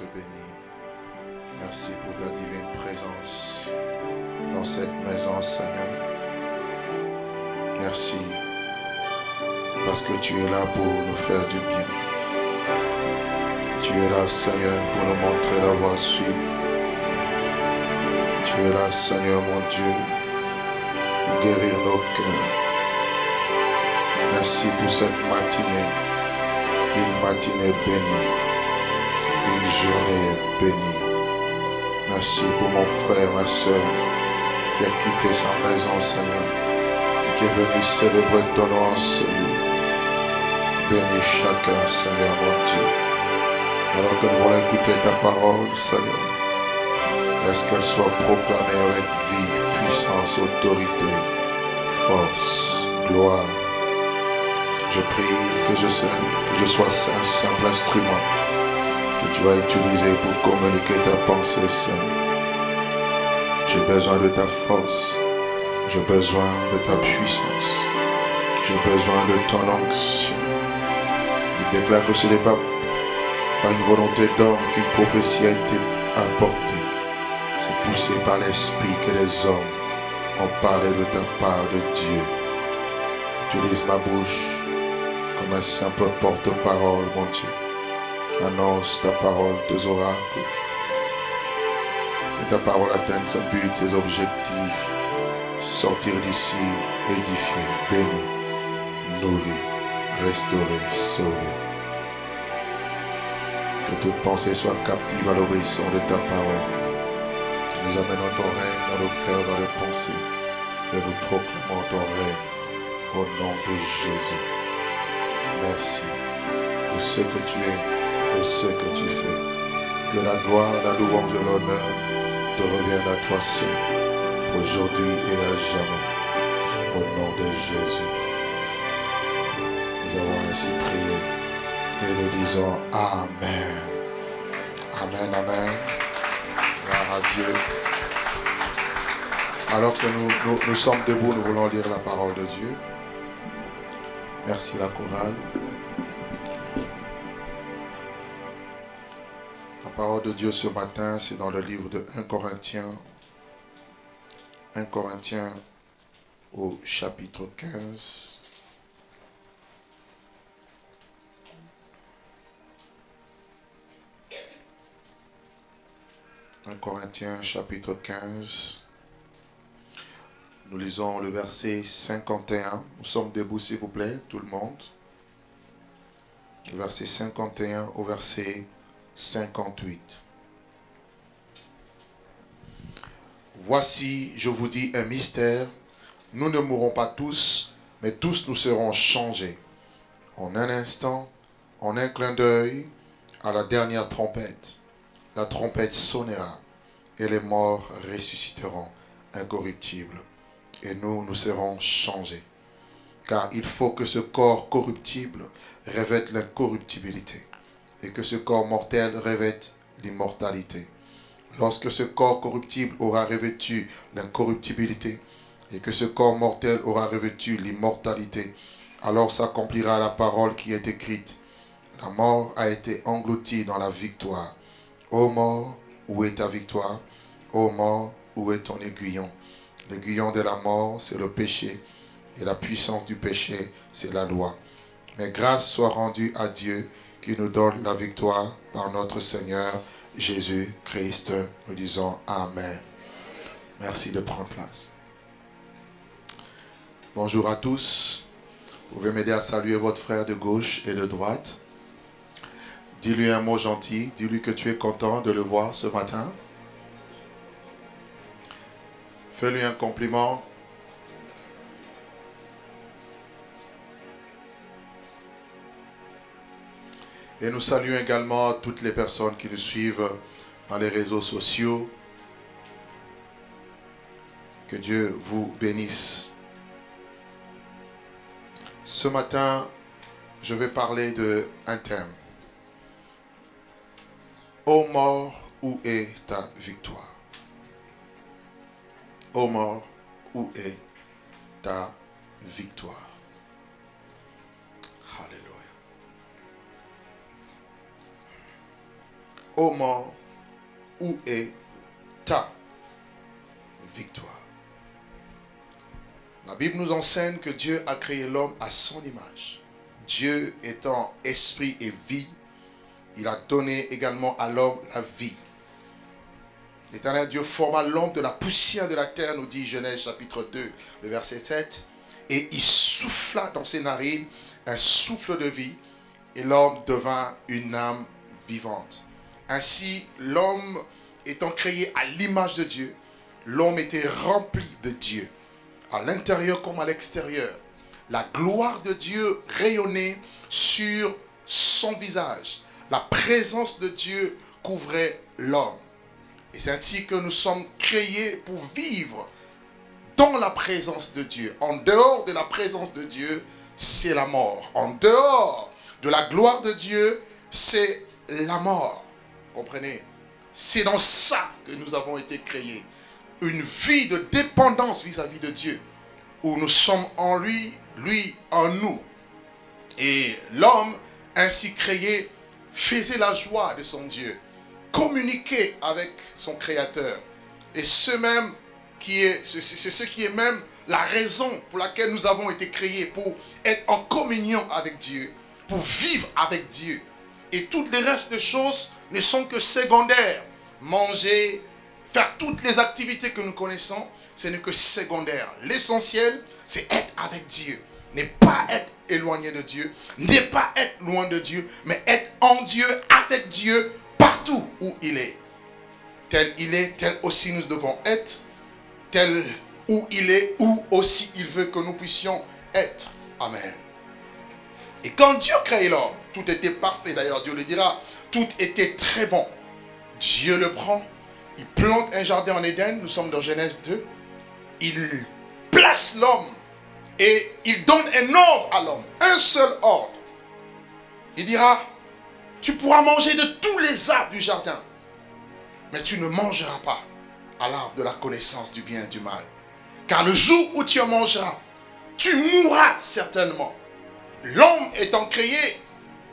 te bénir. Merci pour ta divine présence dans cette maison, Seigneur. Merci parce que tu es là pour nous faire du bien. Tu es là, Seigneur, pour nous montrer la voie. Tu es là, Seigneur, mon Dieu, guérir nos cœurs. Merci pour cette matinée, une matinée bénie, journée bénie. Merci pour mon frère, ma soeur, qui a quitté sa maison, Seigneur, et qui est venu célébrer ton nom en celui. Bénis chacun, Seigneur, mon Dieu. Alors que nous voulons écouter ta parole, Seigneur, laisse qu'elle soit proclamée avec vie, puissance, autorité, force, gloire? Je prie que je, sois, que je sois un simple instrument tu vas utiliser pour communiquer ta pensée, Seigneur. J'ai besoin de ta force. J'ai besoin de ta puissance. J'ai besoin de ton onction. Je déclare que ce n'est pas par une volonté d'homme qu'une prophétie a été apportée. C'est poussé par l'Esprit que les hommes ont parlé de ta part de Dieu. Utilise ma bouche comme un simple porte-parole, mon Dieu. Annonce ta parole, tes oracles. Que ta parole atteigne son but, ses objectifs. Sortir d'ici édifié, béni, nourri, restauré, sauvé. Que toute pensée soit captive à l'obéissance de ta parole. Nous amenons ton règne dans nos cœurs, dans les pensées. Et nous proclamons ton règne au nom de Jésus. Merci pour ce que tu es et ce que tu fais. Que la gloire, la louange et l'honneur te reviennent à toi seul, aujourd'hui et à jamais. Au nom de Jésus. Nous avons ainsi prié et nous disons Amen. Amen, Amen. Gloire à Dieu. Alors que nous, nous, nous sommes debout, nous voulons lire la parole de Dieu. Merci la chorale. Parole de Dieu ce matin, c'est dans le livre de 1 Corinthiens. 1 Corinthiens au chapitre 15. « 1 Corinthiens chapitre 15. Nous lisons le verset 51. Nous sommes debout, s'il vous plaît, tout le monde. Verset 51 au verset 58. Voici, je vous dis un mystère. Nous ne mourrons pas tous, mais tous nous serons changés. En un instant, en un clin d'œil, à la dernière trompette. La trompette sonnera et les morts ressusciteront incorruptibles et nous, nous serons changés. Car il faut que ce corps corruptible revête l'incorruptibilité et que ce corps mortel revête l'immortalité. Lorsque ce corps corruptible aura revêtu l'incorruptibilité et que ce corps mortel aura revêtu l'immortalité, alors s'accomplira la parole qui est écrite. La mort a été engloutie dans la victoire. Ô mort, où est ta victoire? Ô mort, où est ton aiguillon? L'aiguillon de la mort, c'est le péché, et la puissance du péché, c'est la loi. Mais grâce soit rendue à Dieu qui nous donne la victoire par notre Seigneur Jésus-Christ. Nous disons Amen. Merci de prendre place. Bonjour à tous. Vous pouvez m'aider à saluer votre frère de gauche et de droite. Dis-lui un mot gentil. Dis-lui que tu es content de le voir ce matin. Fais-lui un compliment. Et nous saluons également toutes les personnes qui nous suivent dans les réseaux sociaux. Que Dieu vous bénisse. Ce matin, je vais parler de un thème. Ô mort, où est ta victoire? Ô mort, où est ta victoire? Ô mort, où est ta victoire? La Bible nous enseigne que Dieu a créé l'homme à son image. Dieu étant esprit et vie, il a donné également à l'homme la vie. L'éternel Dieu forma l'homme de la poussière de la terre, nous dit Genèse chapitre 2, le verset 7. Et il souffla dans ses narines un souffle de vie, et l'homme devint une âme vivante. Ainsi, l'homme étant créé à l'image de Dieu, l'homme était rempli de Dieu, à l'intérieur comme à l'extérieur. La gloire de Dieu rayonnait sur son visage. La présence de Dieu couvrait l'homme. Et c'est ainsi que nous sommes créés pour vivre dans la présence de Dieu. En dehors de la présence de Dieu, c'est la mort. En dehors de la gloire de Dieu, c'est la mort. Comprenez? C'est dans ça que nous avons été créés. Une vie de dépendance vis-à-vis -vis de Dieu, où nous sommes en lui, lui en nous. Et l'homme, ainsi créé, faisait la joie de son Dieu communiquer avec son Créateur. Et ce même qui est, c'est ce qui est même la raison pour laquelle nous avons été créés, pour être en communion avec Dieu, pour vivre avec Dieu. Et toutes les restes de choses ne sont que secondaires. Manger, faire toutes les activités que nous connaissons, ce n'est que secondaire. L'essentiel, c'est être avec Dieu. N'est pas être éloigné de Dieu, n'est pas être loin de Dieu, mais être en Dieu, avec Dieu, partout où il est. Tel il est, tel aussi nous devons être. Tel où il est, où aussi il veut que nous puissions être. Amen. Et quand Dieu crée l'homme, tout était parfait. D'ailleurs, Dieu le dira, tout était très bon. Dieu le prend, il plante un jardin en Éden, nous sommes dans Genèse 2. Il place l'homme et il donne un ordre à l'homme, un seul ordre. Il dira, tu pourras manger de tous les arbres du jardin. Mais tu ne mangeras pas à l'arbre de la connaissance du bien et du mal. Car le jour où tu en mangeras, tu mourras certainement. L'homme étant créé,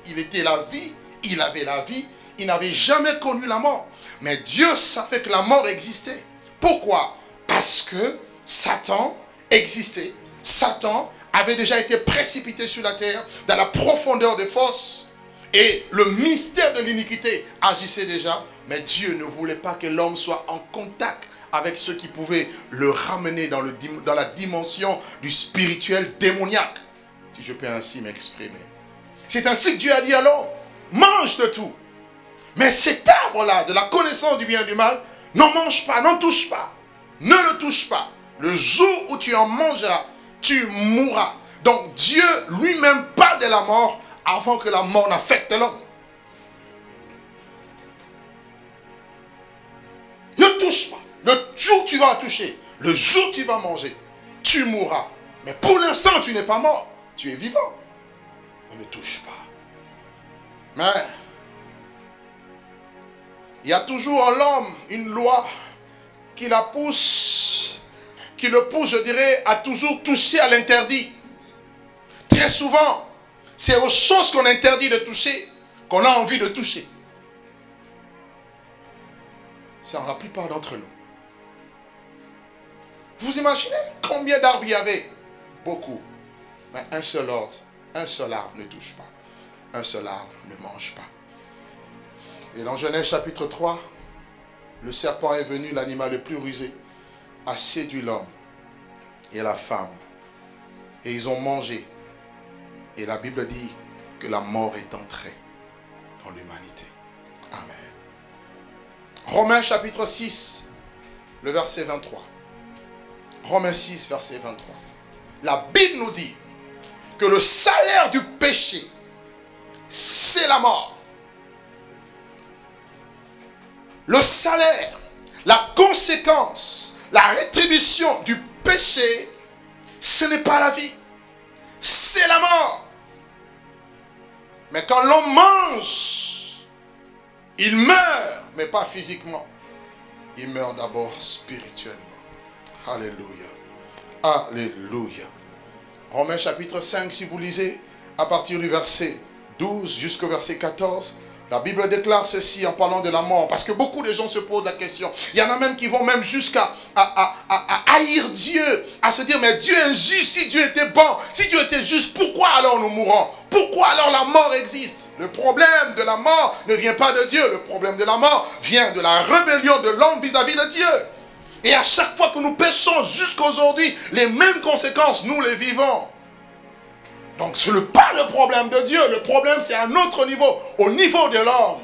il était la vie, il avait la vie, il n'avait jamais connu la mort. Mais Dieu savait que la mort existait. Pourquoi? Parce que Satan existait. Satan avait déjà été précipité sur la terre dans la profondeur des fosses et le mystère de l'iniquité agissait déjà, mais Dieu ne voulait pas que l'homme soit en contact avec ceux qui pouvaient le ramener dans, le, dans la dimension du spirituel démoniaque, si je peux ainsi m'exprimer. C'est ainsi que Dieu a dit à l'homme, mange de tout. Mais cet arbre-là, de la connaissance du bien et du mal, n'en mange pas, n'en touche pas. Ne le touche pas. Le jour où tu en mangeras, tu mourras. Donc Dieu lui-même parle de la mort avant que la mort n'affecte l'homme. Ne touche pas. Le jour où tu vas toucher, le jour où tu vas manger, tu mourras. Mais pour l'instant, tu n'es pas mort. Tu es vivant. ne touche pas. Mais il y a toujours en l'homme une loi qui la pousse, qui le pousse, je dirais, à toujours toucher à l'interdit. Très souvent, c'est aux choses qu'on interdit de toucher qu'on a envie de toucher. C'est en la plupart d'entre nous. Vous imaginez combien d'arbres il y avait? Beaucoup. Mais un seul ordre, un seul arbre ne touche pas. Un seul arbre ne mange pas. Et dans Genèse chapitre 3, le serpent est venu, l'animal le plus rusé, a séduit l'homme et la femme. Et ils ont mangé et la Bible dit que la mort est entrée dans l'humanité. Amen. Romains chapitre 6, le verset 23. Romains 6, verset 23. La Bible nous dit que le salaire du péché, c'est la mort. Le salaire, la conséquence, la rétribution du péché, ce n'est pas la vie, c'est la mort. Mais quand l'homme mange, il meurt, mais pas physiquement. Il meurt d'abord spirituellement. Alléluia. Alléluia. Romains chapitre 5, si vous lisez, à partir du verset 12 jusqu'au verset 14, La Bible déclare ceci en parlant de la mort, parce que beaucoup de gens se posent la question. Il y en a même qui vont même jusqu'à haïr Dieu, à se dire, mais Dieu est juste, si Dieu était bon, si Dieu était juste, pourquoi alors nous mourons? Pourquoi alors la mort existe? Le problème de la mort ne vient pas de Dieu, le problème de la mort vient de la rébellion de l'homme vis-à-vis de Dieu. Et à chaque fois que nous péchons jusqu'à aujourd'hui, les mêmes conséquences, nous les vivons. Donc ce n'est pas le problème de Dieu. Le problème, c'est à un autre niveau, au niveau de l'homme.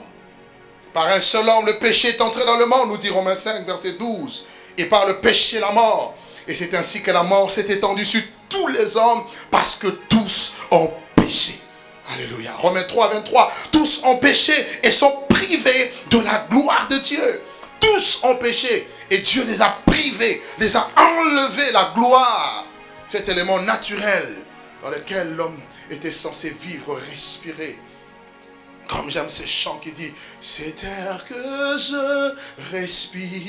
Par un seul homme, le péché est entré dans le monde, nous dit Romains 5, verset 12. Et par le péché, la mort. Et c'est ainsi que la mort s'est étendue sur tous les hommes, parce que tous ont péché. Alléluia. Romains 3, 23. Tous ont péché et sont privés de la gloire de Dieu. Tous ont péché et Dieu les a privés, les a enlevés la gloire. Cet élément naturel dans lequel l'homme était censé vivre, respirer. Comme j'aime ce chant qui dit, c'est air que je respire.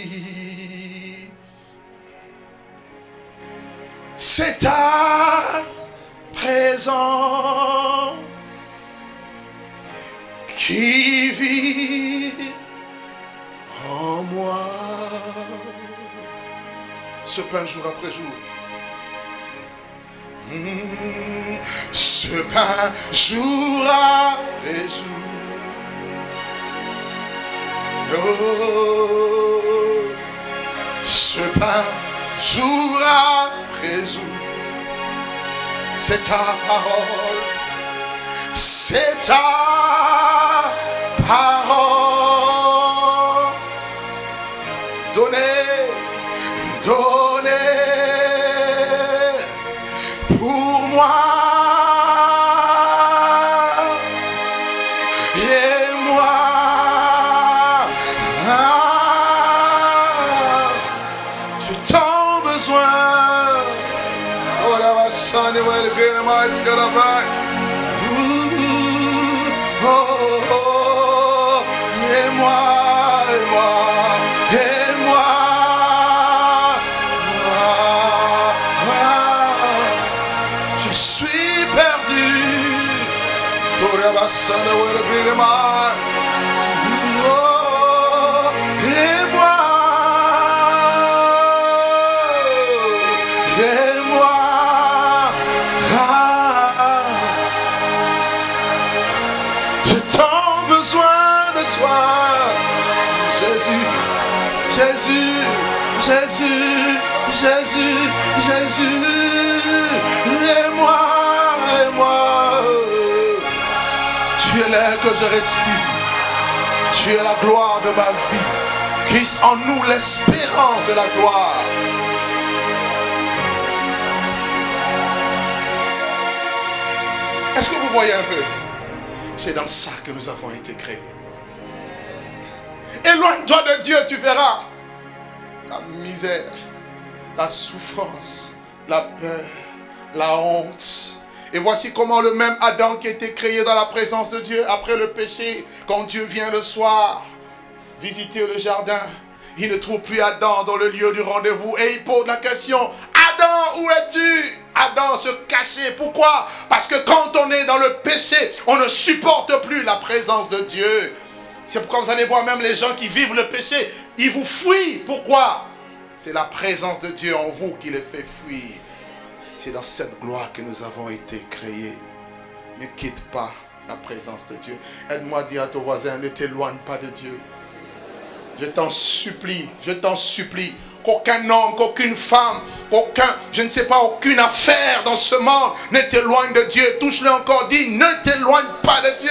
C'est ta présence qui vit en moi. Ce pain jour après jour ce pain jour après jour. Oh, ce pain jour après jour. C'est ta parole. C'est ta parole. Et besoin de toi, Jésus, Jésus, Jésus, Jésus, Jésus, et moi, et moi. Tu es l'air que je respire, tu es la gloire de ma vie. Christ en nous l'espérance de la gloire. Est-ce que vous voyez un peu? C'est dans ça que nous avons été créés. Éloigne-toi de Dieu, tu verras la misère, la souffrance, la peur, la honte. Et voici comment le même Adam qui était créé dans la présence de Dieu après le péché, quand Dieu vient le soir visiter le jardin, il ne trouve plus Adam dans le lieu du rendez-vous et il pose la question, Adam, où es-tu? Adam se cachait. Pourquoi? Parce que quand on est dans le péché, on ne supporte plus la présence de Dieu. C'est pourquoi vous allez voir même les gens qui vivent le péché, ils vous fuient. Pourquoi? C'est la présence de Dieu en vous qui les fait fuir. C'est dans cette gloire que nous avons été créés. Ne quitte pas la présence de Dieu. Aide-moi à dire à ton voisin, ne t'éloigne pas de Dieu. Je t'en supplie, je t'en supplie, qu'aucun homme, qu'aucune femme, qu'aucun, je ne sais pas, aucune affaire dans ce monde ne t'éloigne de Dieu. Touche-le encore, dis, ne t'éloigne pas de Dieu.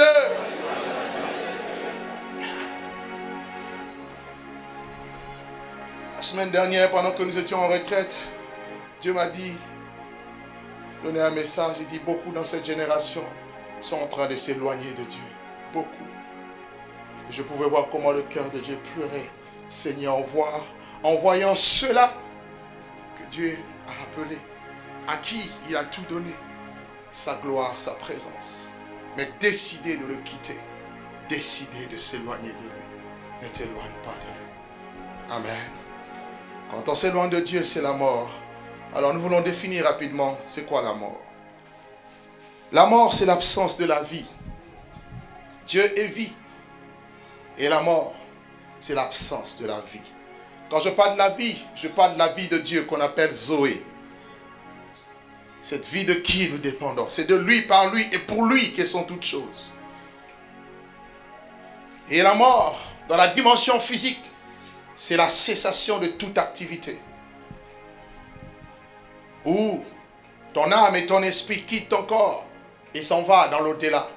La semaine dernière, pendant que nous étions en retraite, Dieu m'a dit, donner un message, il dit, beaucoup dans cette génération sont en train de s'éloigner de Dieu. Beaucoup. Je pouvais voir comment le cœur de Dieu pleurait. Seigneur, voir, en voyant cela que Dieu a appelé, à qui il a tout donné, sa gloire, sa présence. Mais décider de le quitter, décider de s'éloigner de lui. Ne t'éloigne pas de lui. Amen. Quand on s'éloigne de Dieu, c'est la mort. Alors nous voulons définir rapidement, c'est quoi la mort? La mort, c'est l'absence de la vie. Dieu est vie. Et la mort, c'est l'absence de la vie. Quand je parle de la vie, je parle de la vie de Dieu qu'on appelle Zoé. Cette vie de qui nous dépendons? C'est de lui, par lui et pour lui que sont toutes choses. Et la mort, dans la dimension physique, c'est la cessation de toute activité. Où ton âme et ton esprit quittent ton corps et s'en va dans l'au-delà.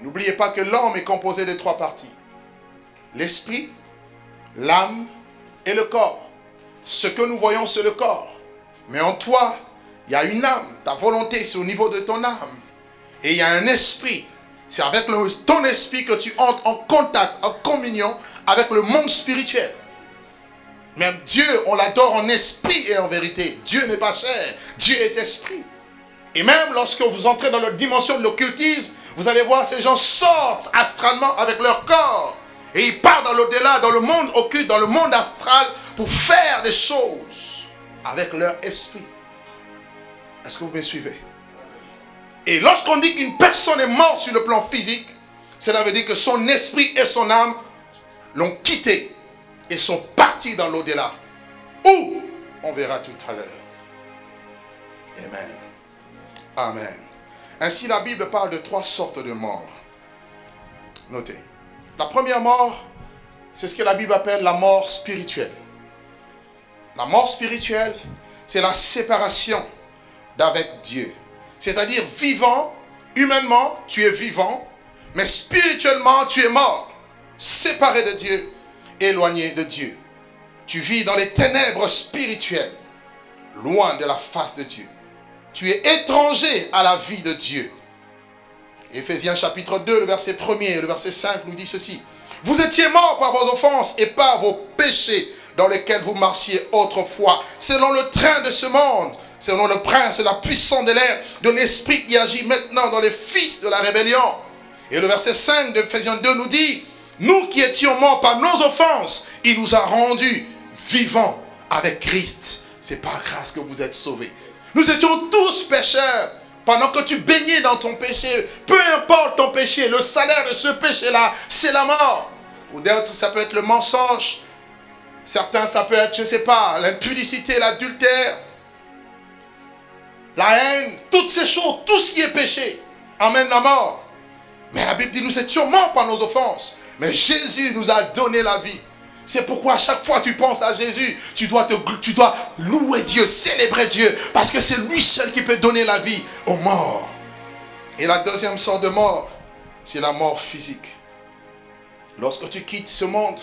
N'oubliez pas que l'homme est composé de trois parties. L'esprit, l'âme et le corps. Ce que nous voyons, c'est le corps. Mais en toi, il y a une âme. Ta volonté, c'est au niveau de ton âme. Et il y a un esprit. C'est avec ton esprit que tu entres en contact, en communion avec le monde spirituel. Même Dieu, on l'adore en esprit et en vérité. Dieu n'est pas cher. Dieu est esprit. Et même lorsque vous entrez dans la dimension de l'occultisme, vous allez voir ces gens sortent astralement avec leur corps. Et ils partent dans l'au-delà, dans le monde occulte, dans le monde astral, pour faire des choses avec leur esprit. Est-ce que vous me suivez? Et lorsqu'on dit qu'une personne est morte sur le plan physique, cela veut dire que son esprit et son âme l'ont quitté et sont partis dans l'au-delà. Où On verra tout à l'heure. Amen. Amen. Ainsi, la Bible parle de trois sortes de morts. Notez. La première mort, c'est ce que la Bible appelle la mort spirituelle. La mort spirituelle, c'est la séparation d'avec Dieu. C'est-à-dire vivant, humainement, tu es vivant, mais spirituellement, tu es mort, séparé de Dieu, éloigné de Dieu. Tu vis dans les ténèbres spirituelles, loin de la face de Dieu. Tu es étranger à la vie de Dieu. Éphésiens chapitre 2, le verset 1er et le verset 5 nous dit ceci. Vous étiez morts par vos offenses et par vos péchés dans lesquels vous marchiez autrefois, selon le train de ce monde, selon le prince de la puissance de l'air, de l'esprit qui agit maintenant dans les fils de la rébellion. Et le verset 5 d'Éphésiens 2 nous dit, nous qui étions morts par nos offenses, il nous a rendus vivants avec Christ. C'est par grâce que vous êtes sauvés. Nous étions tous pécheurs. Pendant que tu baignais dans ton péché, peu importe ton péché, le salaire de ce péché-là, c'est la mort. Ou d'autres, ça peut être le mensonge. Certains, ça peut être, je ne sais pas, l'impudicité, l'adultère, la haine, toutes ces choses, tout ce qui est péché, amène la mort. Mais la Bible dit, nous étions morts par nos offenses. Mais Jésus nous a donné la vie. C'est pourquoi à chaque fois que tu penses à Jésus, tu dois, te, tu dois louer Dieu, célébrer Dieu, parce que c'est lui seul qui peut donner la vie aux morts. Et la deuxième sorte de mort, c'est la mort physique. Lorsque tu quittes ce monde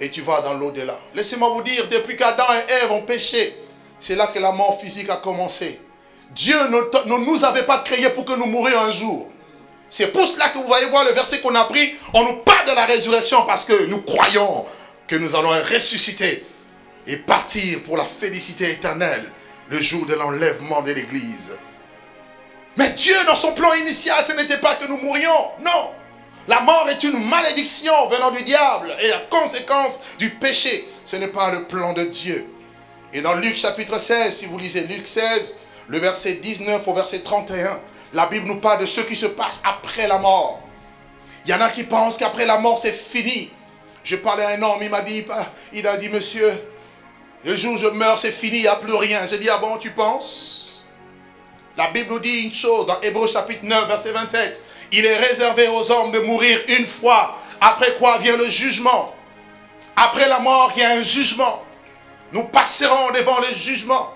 et tu vas dans l'au-delà. Laissez-moi vous dire, depuis qu'Adam et Ève ont péché, c'est là que la mort physique a commencé. Dieu ne, ne nous avait pas créés pour que nous mourions un jour. C'est pour cela que vous voyez voir le verset qu'on a pris. On nous parle de la résurrection parce que nous croyons que nous allons ressusciter et partir pour la félicité éternelle le jour de l'enlèvement de l'Église. Mais Dieu, dans son plan initial, ce n'était pas que nous mourions. Non. La mort est une malédiction venant du diable et la conséquence du péché. Ce n'est pas le plan de Dieu. Et dans Luc chapitre 16, si vous lisez Luc 16, le verset 19 au verset 31, la Bible nous parle de ce qui se passe après la mort. Il y en a qui pensent qu'après la mort, c'est fini. Je parlais à un homme, il m'a dit, bah, il a dit, monsieur, le jour où je meurs, c'est fini, il n'y a plus rien. J'ai dit, ah bon, tu penses? La Bible nous dit une chose dans Hébreu chapitre 9, verset 27. Il est réservé aux hommes de mourir une fois, après quoi vient le jugement. Après la mort, il y a un jugement. Nous passerons devant le jugement.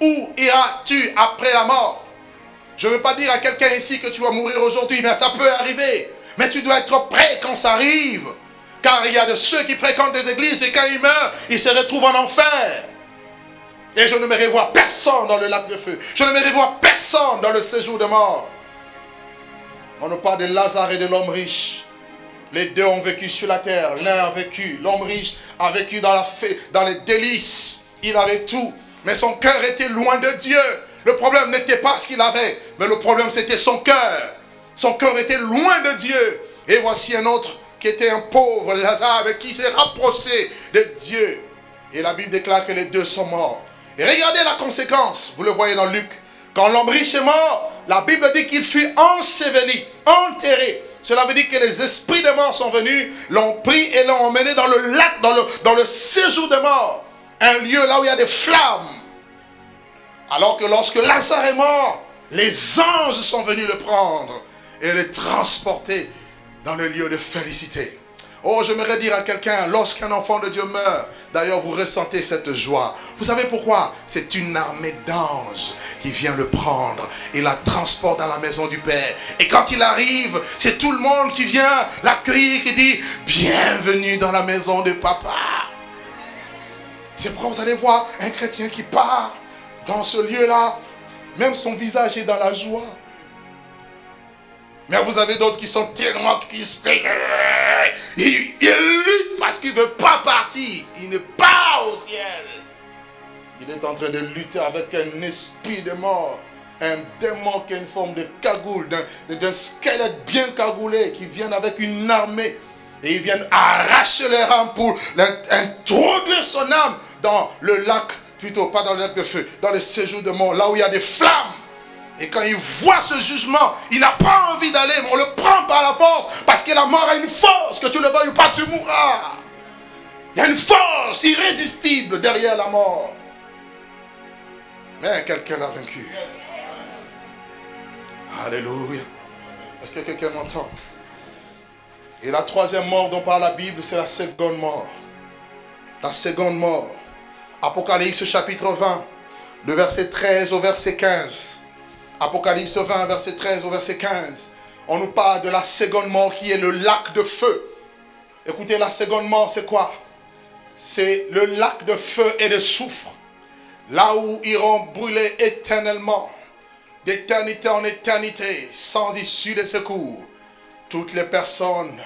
Où iras-tu après la mort? Je ne veux pas dire à quelqu'un ici que tu vas mourir aujourd'hui, mais ça peut arriver. Mais tu dois être prêt quand ça arrive. Car il y a de ceux qui fréquentent des églises et quand ils meurent, ils se retrouvent en enfer. Et je ne me revois personne dans le lac de feu. Je ne me revois personne dans le séjour de mort. On nous parle de Lazare et de l'homme riche. Les deux ont vécu sur la terre. L'un a vécu, l'homme riche a vécu dans, la dans les délices. Il avait tout. Mais son cœur était loin de Dieu. Le problème n'était pas ce qu'il avait, mais le problème c'était son cœur. Son cœur était loin de Dieu. Et voici un autre qui était un pauvre Lazare qui s'est rapproché de Dieu. Et la Bible déclare que les deux sont morts. Et regardez la conséquence, vous le voyez dans Luc. Quand l'homme riche est mort, la Bible dit qu'il fut enseveli, enterré cela veut dire que les esprits de mort sont venus, l'ont pris et l'ont emmené dans le lac, dans le, dans le séjour de mort. Un lieu là où il y a des flammes. Alors que lorsque Lazare est mort, les anges sont venus le prendre et le transporter dans le lieu de félicité. Oh, j'aimerais dire à quelqu'un, lorsqu'un enfant de Dieu meurt, d'ailleurs vous ressentez cette joie. Vous savez pourquoi? C'est une armée d'anges qui vient le prendre et la transporte dans la maison du Père. Et quand il arrive, c'est tout le monde qui vient l'accueillir, qui dit, bienvenue dans la maison de papa. C'est pourquoi vous allez voir un chrétien qui part dans ce lieu-là, même son visage est dans la joie. Mais vous avez d'autres qui sont tellement crispés. Il, lutte parce qu'il ne veut pas partir. Il n'est pas au ciel. Il est en train de lutter avec un esprit de mort. Un démon qui a une forme de cagoule, d'un squelette bien cagoulé, qui vient avec une armée. Et ils viennent arracher les rames pour introduire son âme dans le lac, plutôt pas dans le lac de feu, dans le séjour de mort, là où il y a des flammes. Et quand il voit ce jugement, il n'a pas envie d'aller, mais on le prend par la force. Parce que la mort a une force, que tu le veuilles ou pas, tu mourras. Il y a une force irrésistible derrière la mort. Mais quelqu'un l'a vaincu. Alléluia. Est-ce que quelqu'un m'entend? Et la troisième mort dont parle la Bible, c'est la seconde mort. La seconde mort. Apocalypse chapitre 20, le verset 13 au verset 15. Apocalypse 20, verset 13 au verset 15. On nous parle de la seconde mort qui est le lac de feu. Écoutez, la seconde mort, c'est quoi? C'est le lac de feu et de soufre. Là où iront brûler éternellement, d'éternité en éternité, sans issue de secours, toutes les personnes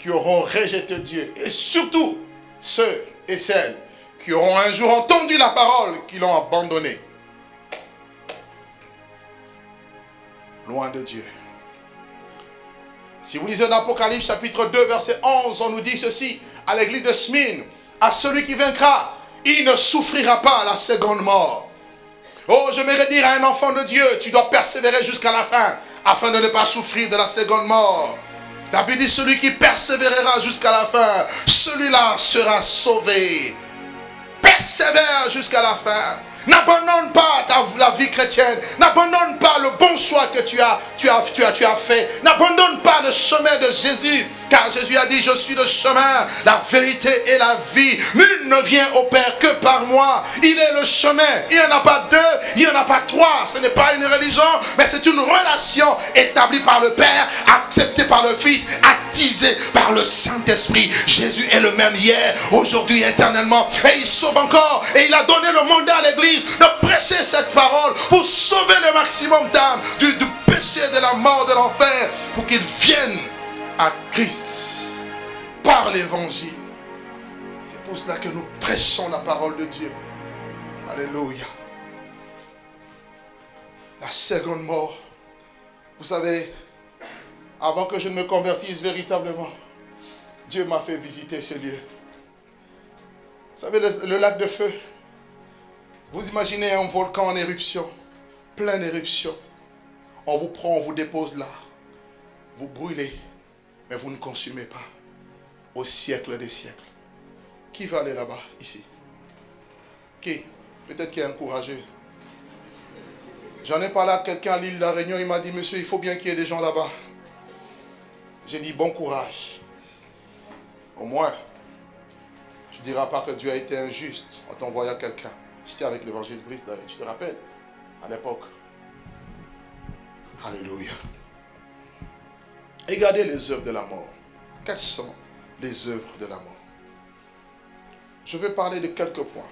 qui auront rejeté Dieu. Et surtout, ceux et celles qui auront un jour entendu la parole, qui l'ont abandonné. loin de Dieu. Si vous lisez dans Apocalypse chapitre 2 verset 11, on nous dit ceci à l'église de Smine, à celui qui vaincra, il ne souffrira pas la seconde mort. Oh, je vais dire à un enfant de Dieu, tu dois persévérer jusqu'à la fin, afin de ne pas souffrir de la seconde mort. La Bible dit, celui qui persévérera jusqu'à la fin, celui-là sera sauvé. Persévère jusqu'à la fin. N'abandonne pas la vie chrétienne. N'abandonne pas le bon choix que tu as, tu as, tu as, tu as fait. N'abandonne pas le chemin de Jésus. Car Jésus a dit, je suis le chemin, la vérité et la vie. Nul ne vient au Père que par moi. Il est le chemin. Il n'y en a pas deux, il n'y en a pas trois. Ce n'est pas une religion, mais c'est une relation établie par le Père, acceptée par le Fils, attisée par le Saint-Esprit. Jésus est le même hier, aujourd'hui, éternellement. Et il sauve encore. Et il a donné le mandat à l'Église de prêcher cette parole pour sauver le maximum d'âmes du, du péché, de la mort, de l'enfer, pour qu'ils viennent à Christ par l'évangile. C'est pour cela que nous prêchons la parole de Dieu. Alléluia. La seconde mort. Vous savez, avant que je ne me convertisse véritablement, Dieu m'a fait visiter ce lieu. Vous savez, le, lac de feu. Vous imaginez un volcan en éruption, pleine éruption. On vous prend, on vous dépose là. Vous brûlez mais vous ne consumez pas au siècle des siècles. Qui va aller là-bas, ici? Qui? Peut-être a un courageux. J'en ai parlé à quelqu'un à l'île de la Réunion, il m'a dit, monsieur, il faut bien qu'il y ait des gens là-bas. J'ai dit, bon courage. Au moins, tu ne diras pas que Dieu a été injuste en t'envoyant quelqu'un. J'étais avec l'évangéliste Brice, tu te rappelles, à l'époque. Alléluia. Regardez les œuvres de la mort. Quelles sont les œuvres de la mort? Je vais parler de quelques points.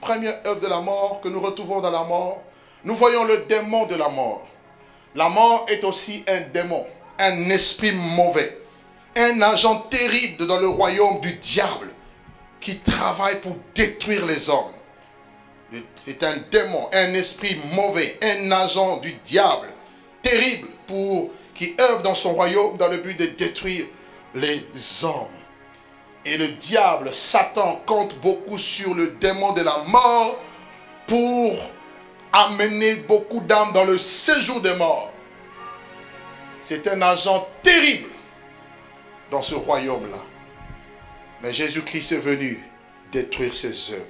Première œuvre de la mort que nous retrouvons dans la mort, nous voyons le démon de la mort. La mort est aussi un démon, un esprit mauvais, un agent terrible dans le royaume du diable qui travaille pour détruire les hommes. C'est un démon, un esprit mauvais, un agent du diable, terrible pour qui œuvre dans son royaume dans le but de détruire les hommes. Et le diable, Satan, compte beaucoup sur le démon de la mort pour amener beaucoup d'âmes dans le séjour des morts. C'est un agent terrible dans ce royaume-là. Mais Jésus-Christ est venu détruire ses œuvres.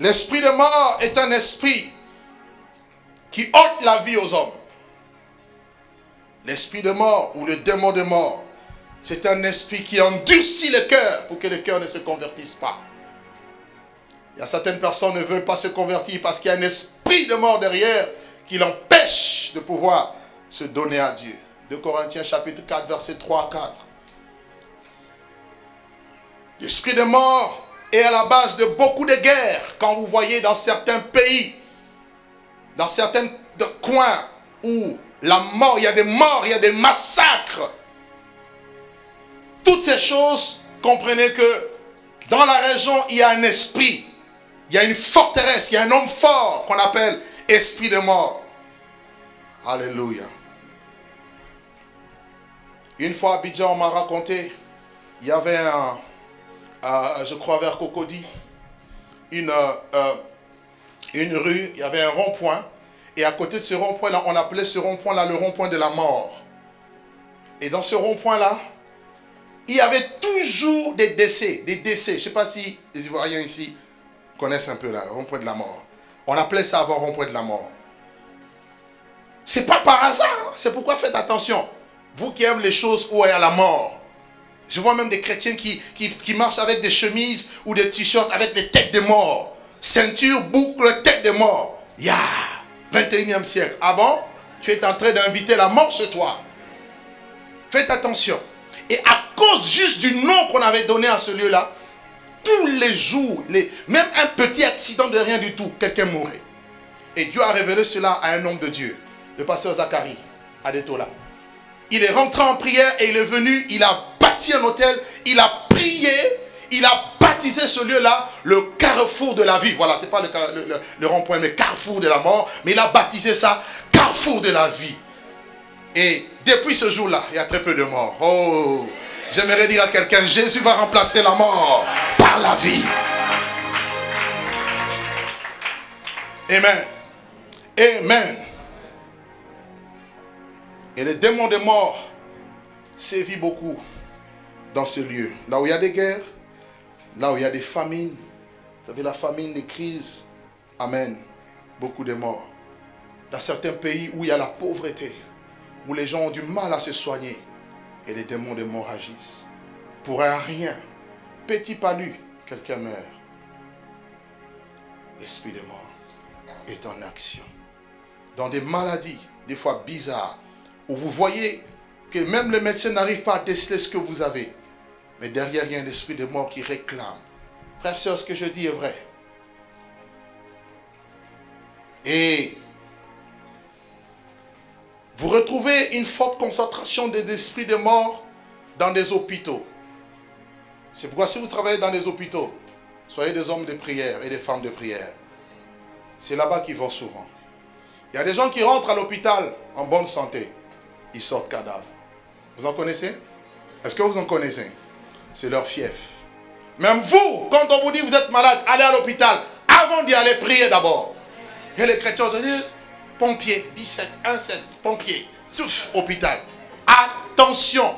L'esprit de mort est un esprit qui ôte la vie aux hommes. L'esprit de mort ou le démon de mort, c'est un esprit qui endurcit le cœur pour que le cœur ne se convertisse pas. Il y a certaines personnes qui ne veulent pas se convertir parce qu'il y a un esprit de mort derrière qui l'empêche de pouvoir se donner à Dieu. 2 Corinthiens chapitre 4, verset 3 à 4. L'esprit de mort est à la base de beaucoup de guerres. Quand vous voyez dans certains pays, dans certains coins où la mort, il y a des morts, il y a des massacres. Toutes ces choses, comprenez que dans la région, il y a un esprit. Il y a une forteresse, il y a un homme fort qu'on appelle esprit de mort. Alléluia. Une fois, Abidjan m'a raconté, il y avait euh, je crois vers Cocody, euh, euh, une rue, il y avait un rond-point. Et à côté de ce rond-point-là, on appelait ce rond-point-là le rond-point de la mort. Et dans ce rond-point-là, il y avait toujours des décès, des décès. Je ne sais pas si les Ivoiriens ici connaissent un peu le rond-point de la mort. On appelait ça avant rond-point de la mort. C'est pas par hasard. Hein. C'est pourquoi faites attention. Vous qui aimez les choses où il y a la mort. Je vois même des chrétiens qui, qui, marchent avec des chemises ou des t-shirts avec des têtes de mort. Ceinture, boucle, tête de mort. Ya, 21e siècle. Ah bon? Tu es en train d'inviter la mort chez toi. Faites attention. Et à cause juste du nom qu'on avait donné à ce lieu-là, tous les jours, même un petit accident de rien du tout, quelqu'un mourrait. Et Dieu a révélé cela à un homme de Dieu, le pasteur Zacharie, à Détola. Il est rentré en prière et il est venu, il a bâti un hôtel, il a prié, il a baptisé ce lieu-là le carrefour de la vie. Voilà, c'est pas le, le rond-point, mais carrefour de la mort, mais il a baptisé ça carrefour de la vie. Et depuis ce jour-là, il y a très peu de morts. Oh, j'aimerais dire à quelqu'un, Jésus va remplacer la mort par la vie. Amen. Amen. Et le démon de mort sévit beaucoup dans ce lieu. Là où il y a des guerres, là où il y a des famines. Vous savez, la famine, les crises. Amen. Beaucoup de morts. Dans certains pays où il y a la pauvreté, où les gens ont du mal à se soigner, et les démons de mort agissent. Pour un rien, petit palu, quelqu'un meurt. L'esprit de mort est en action. Dans des maladies, des fois bizarres, où vous voyez que même les médecins n'arrivent pas à déceler ce que vous avez. Mais derrière, il y a un esprit de mort qui réclame. Frère, sœur, ce que je dis est vrai. Et vous retrouvez une forte concentration des esprits de mort dans des hôpitaux. C'est pourquoi si vous travaillez dans des hôpitaux, soyez des hommes de prière et des femmes de prière. C'est là-bas qu'ils vont souvent. Il y a des gens qui rentrent à l'hôpital en bonne santé. Ils sortent cadavres. Vous en connaissez? Est-ce que vous en connaissez? C'est leur fief. Même vous, quand on vous dit vous êtes malade, allez à l'hôpital. Avant d'y aller, prier d'abord. Et les chrétiens disent, pompier, 17, 1, 7, pompier, tout, hôpital. Attention,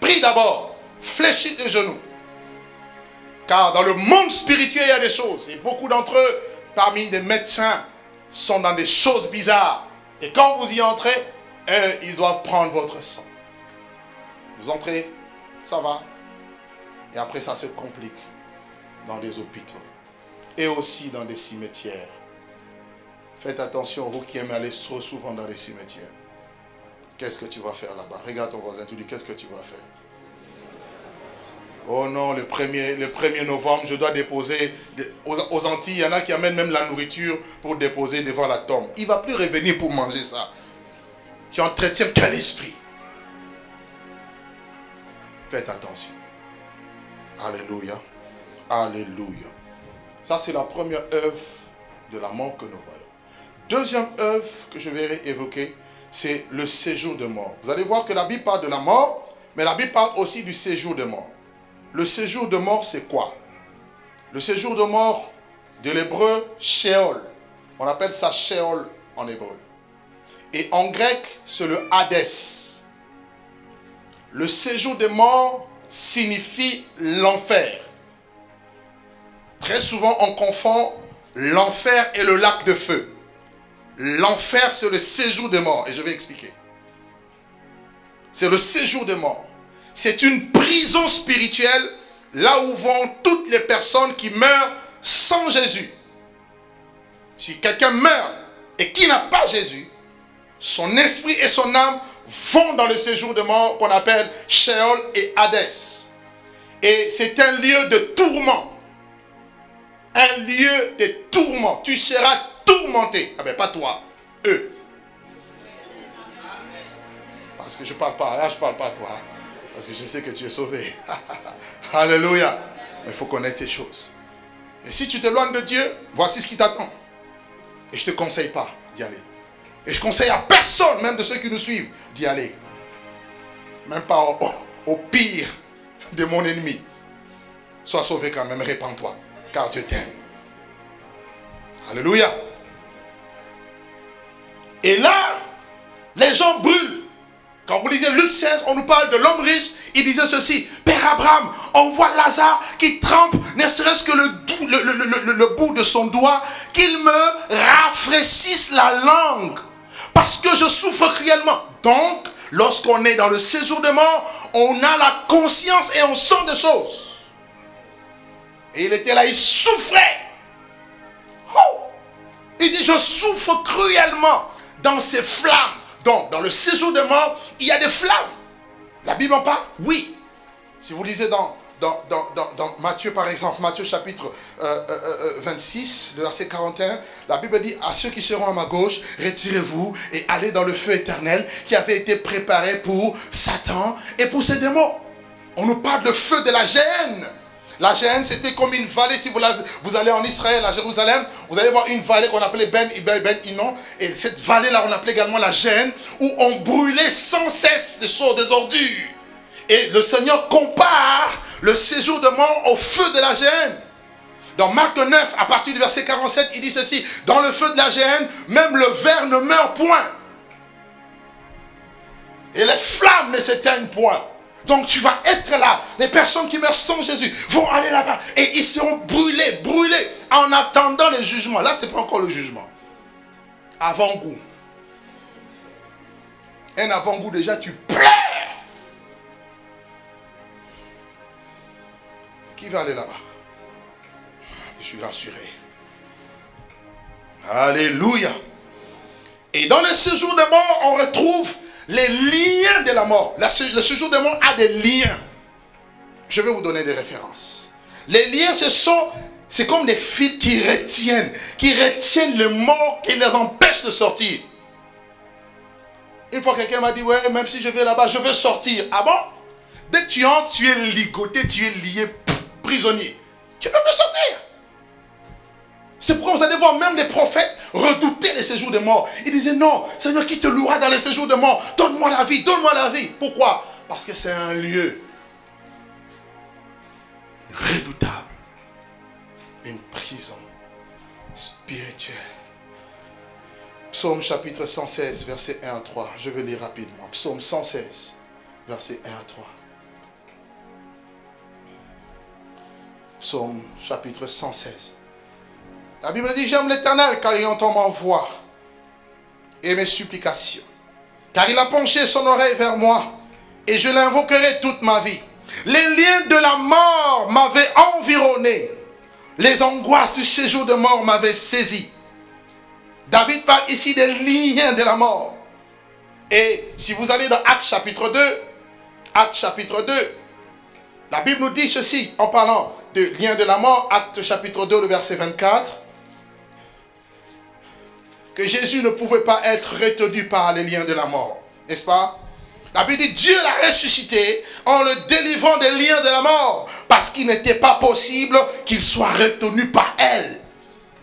prie d'abord, fléchis tes genoux. Car dans le monde spirituel, il y a des choses. Et beaucoup d'entre eux, parmi les médecins, sont dans des choses bizarres. Et quand vous y entrez, eux, ils doivent prendre votre sang. Vous entrez, ça va. Et après, ça se complique dans les hôpitaux. Et aussi dans des cimetières. Faites attention, vous qui aimez aller trop souvent dans les cimetières. Qu'est-ce que tu vas faire là-bas? Regarde ton voisin, tu dis, qu'est-ce que tu vas faire? Oh non, le 1er, le 1er novembre, je dois déposer aux, Antilles. Il y en a qui amènent même la nourriture pour déposer devant la tombe. Il ne va plus revenir pour manger ça. Tu entretiens quel esprit Faites attention. Alléluia. Alléluia. Ça, c'est la première œuvre de la mort que nous voyons. Deuxième œuvre que je vais évoquer, c'est le séjour de mort. Vous allez voir que la Bible parle de la mort, mais la Bible parle aussi du séjour de mort. Le séjour de mort, c'est quoi? Le séjour de mort de l'hébreu Sheol. On appelle ça Sheol en hébreu. Et en grec, c'est le Hadès. le séjour des morts signifie l'enfer. Très souvent, on confond l'enfer et le lac de feu. L'enfer, c'est le séjour des morts. Et je vais expliquer. C'est le séjour des morts. C'est une prison spirituelle là où vont toutes les personnes qui meurent sans Jésus. Si quelqu'un meurt et qui n'a pas Jésus, son esprit et son âme vont dans le séjour de mort qu'on appelle Sheol et Hadès. Et c'est un lieu de tourment. Un lieu de tourment. Tu seras tourmenté. Ah ben pas toi, eux. Parce que je ne parle pas, là je ne parle pas à toi. Parce que je sais que tu es sauvé. Alléluia. Mais il faut connaître ces choses. Et si tu t'éloignes de Dieu, voici ce qui t'attend. Et je ne te conseille pas d'y aller. Et je conseille à personne, même de ceux qui nous suivent, d'y aller. Même pas au, pire de mon ennemi. Sois sauvé quand même, répands-toi. Car Dieu t'aime. Alléluia. Et là, les gens brûlent. Quand vous lisez Luc 16, on nous parle de l'homme riche. Il disait ceci. Père Abraham, on voit Lazare qui trempe, ne serait-ce que le, le, bout de son doigt, qu'il me rafraîchisse la langue. Parce que je souffre cruellement. Donc, lorsqu'on est dans le séjour de mort, on a la conscience et on sent des choses. Et il était là, il souffrait. Oh! Il dit, je souffre cruellement dans ces flammes. Donc, dans le séjour de mort, il y a des flammes. La Bible en parle? Oui. Si vous lisez dans, dans, Matthieu, par exemple, Matthieu chapitre 26, euh, euh, euh, verset 41, la Bible dit à ceux qui seront à ma gauche, retirez-vous et allez dans le feu éternel qui avait été préparé pour Satan et pour ses démons. On nous parle de feu de la gêne. La Gêne, c'était comme une vallée. Si vous, vous, allez en Israël, à Jérusalem, vous allez voir une vallée qu'on appelait Ben Ben, ben Inon. Et cette vallée-là, on appelait également la Gêne, où on brûlait sans cesse des choses, des ordures. Et le Seigneur compare le séjour de mort au feu de la Gêne. Dans Marc 9, à partir du verset 47, il dit ceci. Dans le feu de la Gêne, même le verre ne meurt point. Et les flammes ne s'éteignent point. Donc tu vas être là. Les personnes qui meurent sans Jésus vont aller là-bas et ils seront brûlés, brûlés en attendant le jugement. Là, ce n'est pas encore le jugement. Avant-goût. Un avant-goût déjà, tu pleures. Qui va aller là-bas? Je suis rassuré. Alléluia. Et dans le séjour de mort, on retrouve les liens de la mort. Le séjour de mort a des liens. Je vais vous donner des références. Les liens, ce sont, c'est comme des fils qui retiennent, qui retiennent les morts, qui les empêchent de sortir. Une fois quelqu'un m'a dit, ouais, même si je vais là-bas, je veux sortir. Ah bon? Dès que tu entres, tu es ligoté, tu es lié, Tu ne peux plus sortir. C'est pourquoi vous allez voir même les prophètes redouter les séjours de mort. Ils disaient non, Seigneur, qui te louera dans les séjours de mort Donne-moi la vie, donne-moi la vie. Pourquoi? Parce que c'est un lieu redoutable. Une prison spirituelle. Psaume chapitre 116, verset 1 à 3. Je vais lire rapidement. Psaume 116, verset 1 à 3. Psaume chapitre 116. La Bible dit, j'aime l'éternel car il entend ma voix et mes supplications. Car il a penché son oreille vers moi et je l'invoquerai toute ma vie. Les liens de la mort m'avaient environné. Les angoisses du séjour de mort m'avaient saisi. David parle ici des liens de la mort. Et si vous allez dans Acte chapitre 2, Acte chapitre 2, la Bible nous dit ceci en parlant de liens de la mort, Acte chapitre 2, le verset 24 que Jésus ne pouvait pas être retenu par les liens de la mort. N'est-ce pas? La Bible dit Dieu l'a ressuscité en le délivrant des liens de la mort. Parce qu'il n'était pas possible qu'il soit retenu par elle.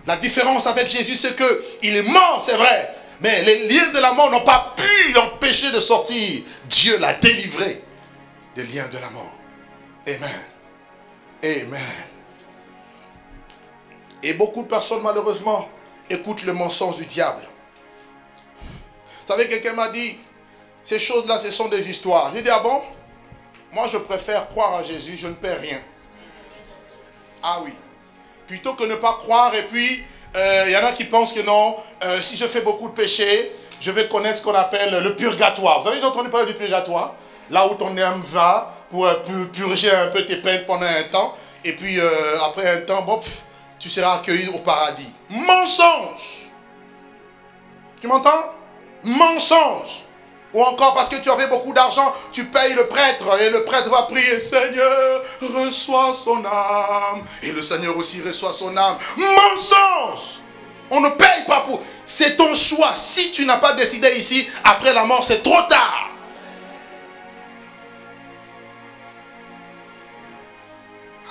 La différence avec Jésus, c'est qu'il est mort, c'est vrai. Mais les liens de la mort n'ont pas pu l'empêcher de sortir. Dieu l'a délivré des liens de la mort. Amen. Amen. Et beaucoup de personnes, malheureusement, écoute le mensonge du diable. Vous savez, quelqu'un m'a dit, ces choses-là, ce sont des histoires. J'ai dit, ah bon? Moi, je préfère croire à Jésus, je ne perds rien. Ah oui. Plutôt que ne pas croire et puis il euh, y en a qui pensent que non, euh, si je fais beaucoup de péchés, je vais connaître ce qu'on appelle le purgatoire. Vous avez déjà entendu parler du purgatoire? Là où ton âme va pour euh, purger un peu tes peines pendant un temps. Et puis après un temps, bon, tu seras accueilli au paradis. Mensonge Tu m'entends? Mensonge ou encore parce que tu avais beaucoup d'argent, tu payes le prêtre et le prêtre va prier, Seigneur, reçois son âme. Et le Seigneur aussi reçoit son âme. Mensonge On ne paye pas pour... C'est ton choix. Si tu n'as pas décidé ici, après la mort, c'est trop tard.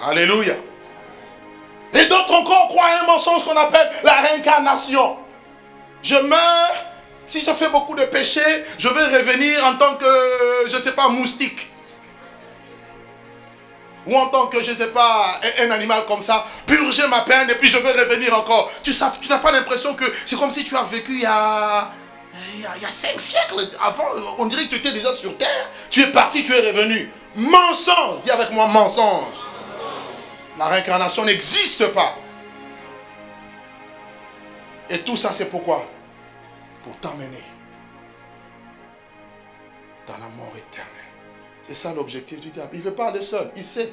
Alléluia. Et d'autres encore croient à un mensonge qu'on appelle la réincarnation. Je meurs si je fais beaucoup de péchés, je vais revenir en tant que, je ne sais pas, moustique. Ou en tant que, je ne sais pas, un animal comme ça, purger ma peine et puis je vais revenir encore. Tu, tu n'as pas l'impression que c'est comme si tu as vécu il y a, il y a, cinq siècles avant. On dirait que tu étais déjà sur terre. Tu es parti, tu es revenu. Mensonge. Dis avec moi mensonge. La réincarnation n'existe pas. Et tout ça, c'est pourquoi? Pour t'emmener dans la mort éternelle. C'est ça l'objectif du diable. Il ne veut pas aller seul. Il sait.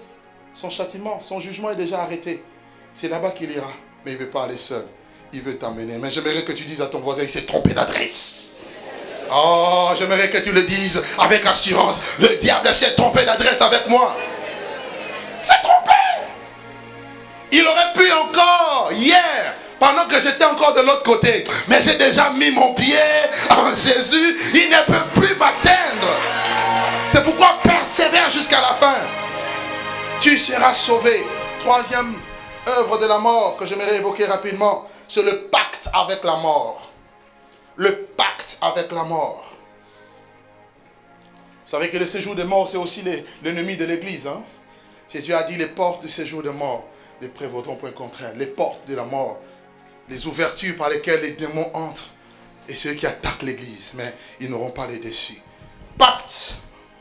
Son châtiment, son jugement est déjà arrêté. C'est là-bas qu'il ira. Mais il ne veut pas aller seul. Il veut t'emmener. Mais j'aimerais que tu dises à ton voisin, il s'est trompé d'adresse. Oh, j'aimerais que tu le dises avec assurance. Le diable s'est trompé d'adresse avec moi. C'est trompé. Il aurait pu encore hier pendant que j'étais encore de l'autre côté. Mais j'ai déjà mis mon pied en Jésus. Il ne peut plus m'atteindre. C'est pourquoi persévère jusqu'à la fin. Tu seras sauvé. Troisième œuvre de la mort que j'aimerais évoquer rapidement, c'est le pacte avec la mort. Le pacte avec la mort. Vous savez que le séjour de mort, c'est aussi l'ennemi de l'Église. Hein? Jésus a dit les portes du séjour de mort les prévaudront point contraire. Les portes de la mort les ouvertures par lesquelles les démons entrent et ceux qui attaquent l'église, mais ils n'auront pas les déçus. Pacte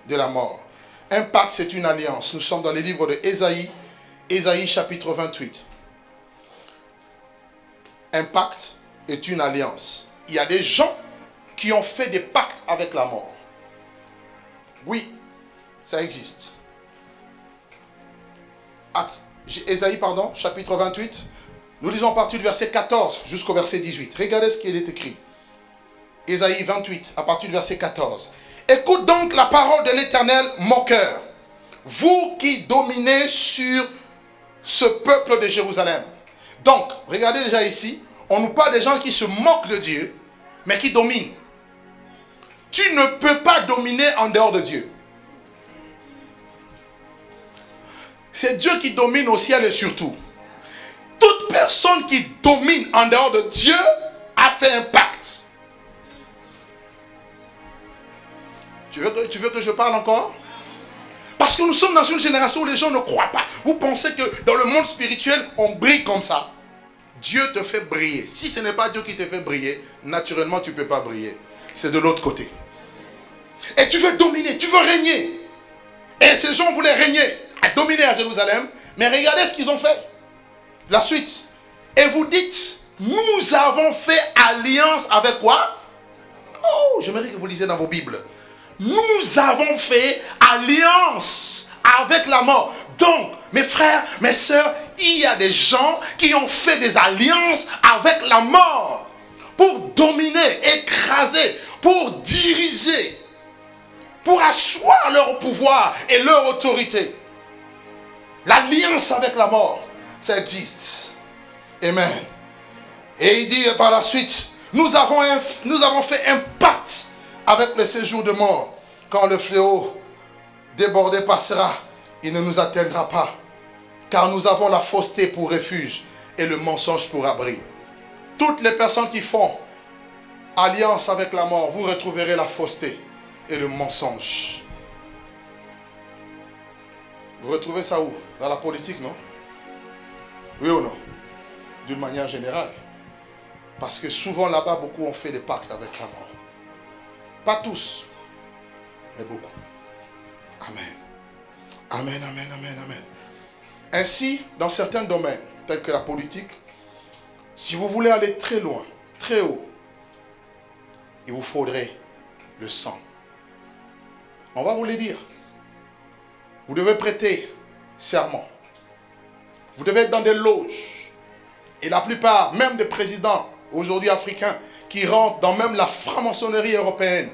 de la mort. Un pacte, c'est une alliance. Nous sommes dans les livres de Ésaïe, Ésaïe chapitre 28. Un pacte est une alliance. Il y a des gens qui ont fait des pactes avec la mort. Oui, ça existe. Ésaïe, pardon, chapitre 28. Nous lisons à partir du verset 14 jusqu'au verset 18. Regardez ce qui est écrit. Ésaïe 28, à partir du verset 14. Écoute donc la parole de l'Éternel, mon cœur. Vous qui dominez sur ce peuple de Jérusalem. Donc, regardez déjà ici, on nous parle des gens qui se moquent de Dieu, mais qui dominent. Tu ne peux pas dominer en dehors de Dieu. C'est Dieu qui domine au ciel et sur tout toute personne qui domine en dehors de Dieu a fait un pacte. Tu veux que, tu veux que je parle encore? Parce que nous sommes dans une génération où les gens ne croient pas. Vous pensez que dans le monde spirituel, on brille comme ça. Dieu te fait briller. Si ce n'est pas Dieu qui te fait briller, naturellement, tu ne peux pas briller. C'est de l'autre côté. Et tu veux dominer, tu veux régner. Et ces gens voulaient régner, à dominer à Jérusalem. Mais regardez ce qu'ils ont fait. La suite. Et vous dites, nous avons fait alliance avec quoi? Oh, j'aimerais que vous lisiez dans vos Bibles. Nous avons fait alliance avec la mort. Donc, mes frères, mes soeurs, il y a des gens qui ont fait des alliances avec la mort pour dominer, écraser, pour diriger, pour asseoir leur pouvoir et leur autorité. L'alliance avec la mort ça existe. Amen. Et il dit par la suite, nous avons, nous avons fait un pacte avec le séjour de mort. Quand le fléau débordé passera, il ne nous atteindra pas. Car nous avons la fausseté pour refuge et le mensonge pour abri. Toutes les personnes qui font alliance avec la mort, vous retrouverez la fausseté et le mensonge. Vous retrouvez ça où? Dans la politique, non? Oui ou non? D'une manière générale. Parce que souvent là-bas, beaucoup ont fait des pactes avec la mort. Pas tous, mais beaucoup. Amen. Amen, amen, amen, amen. Ainsi, dans certains domaines, tels que la politique, si vous voulez aller très loin, très haut, il vous faudrait le sang. On va vous le dire. Vous devez prêter serment. Vous devez être dans des loges. Et la plupart, même des présidents aujourd'hui africains, qui rentrent dans même la franc-maçonnerie européenne,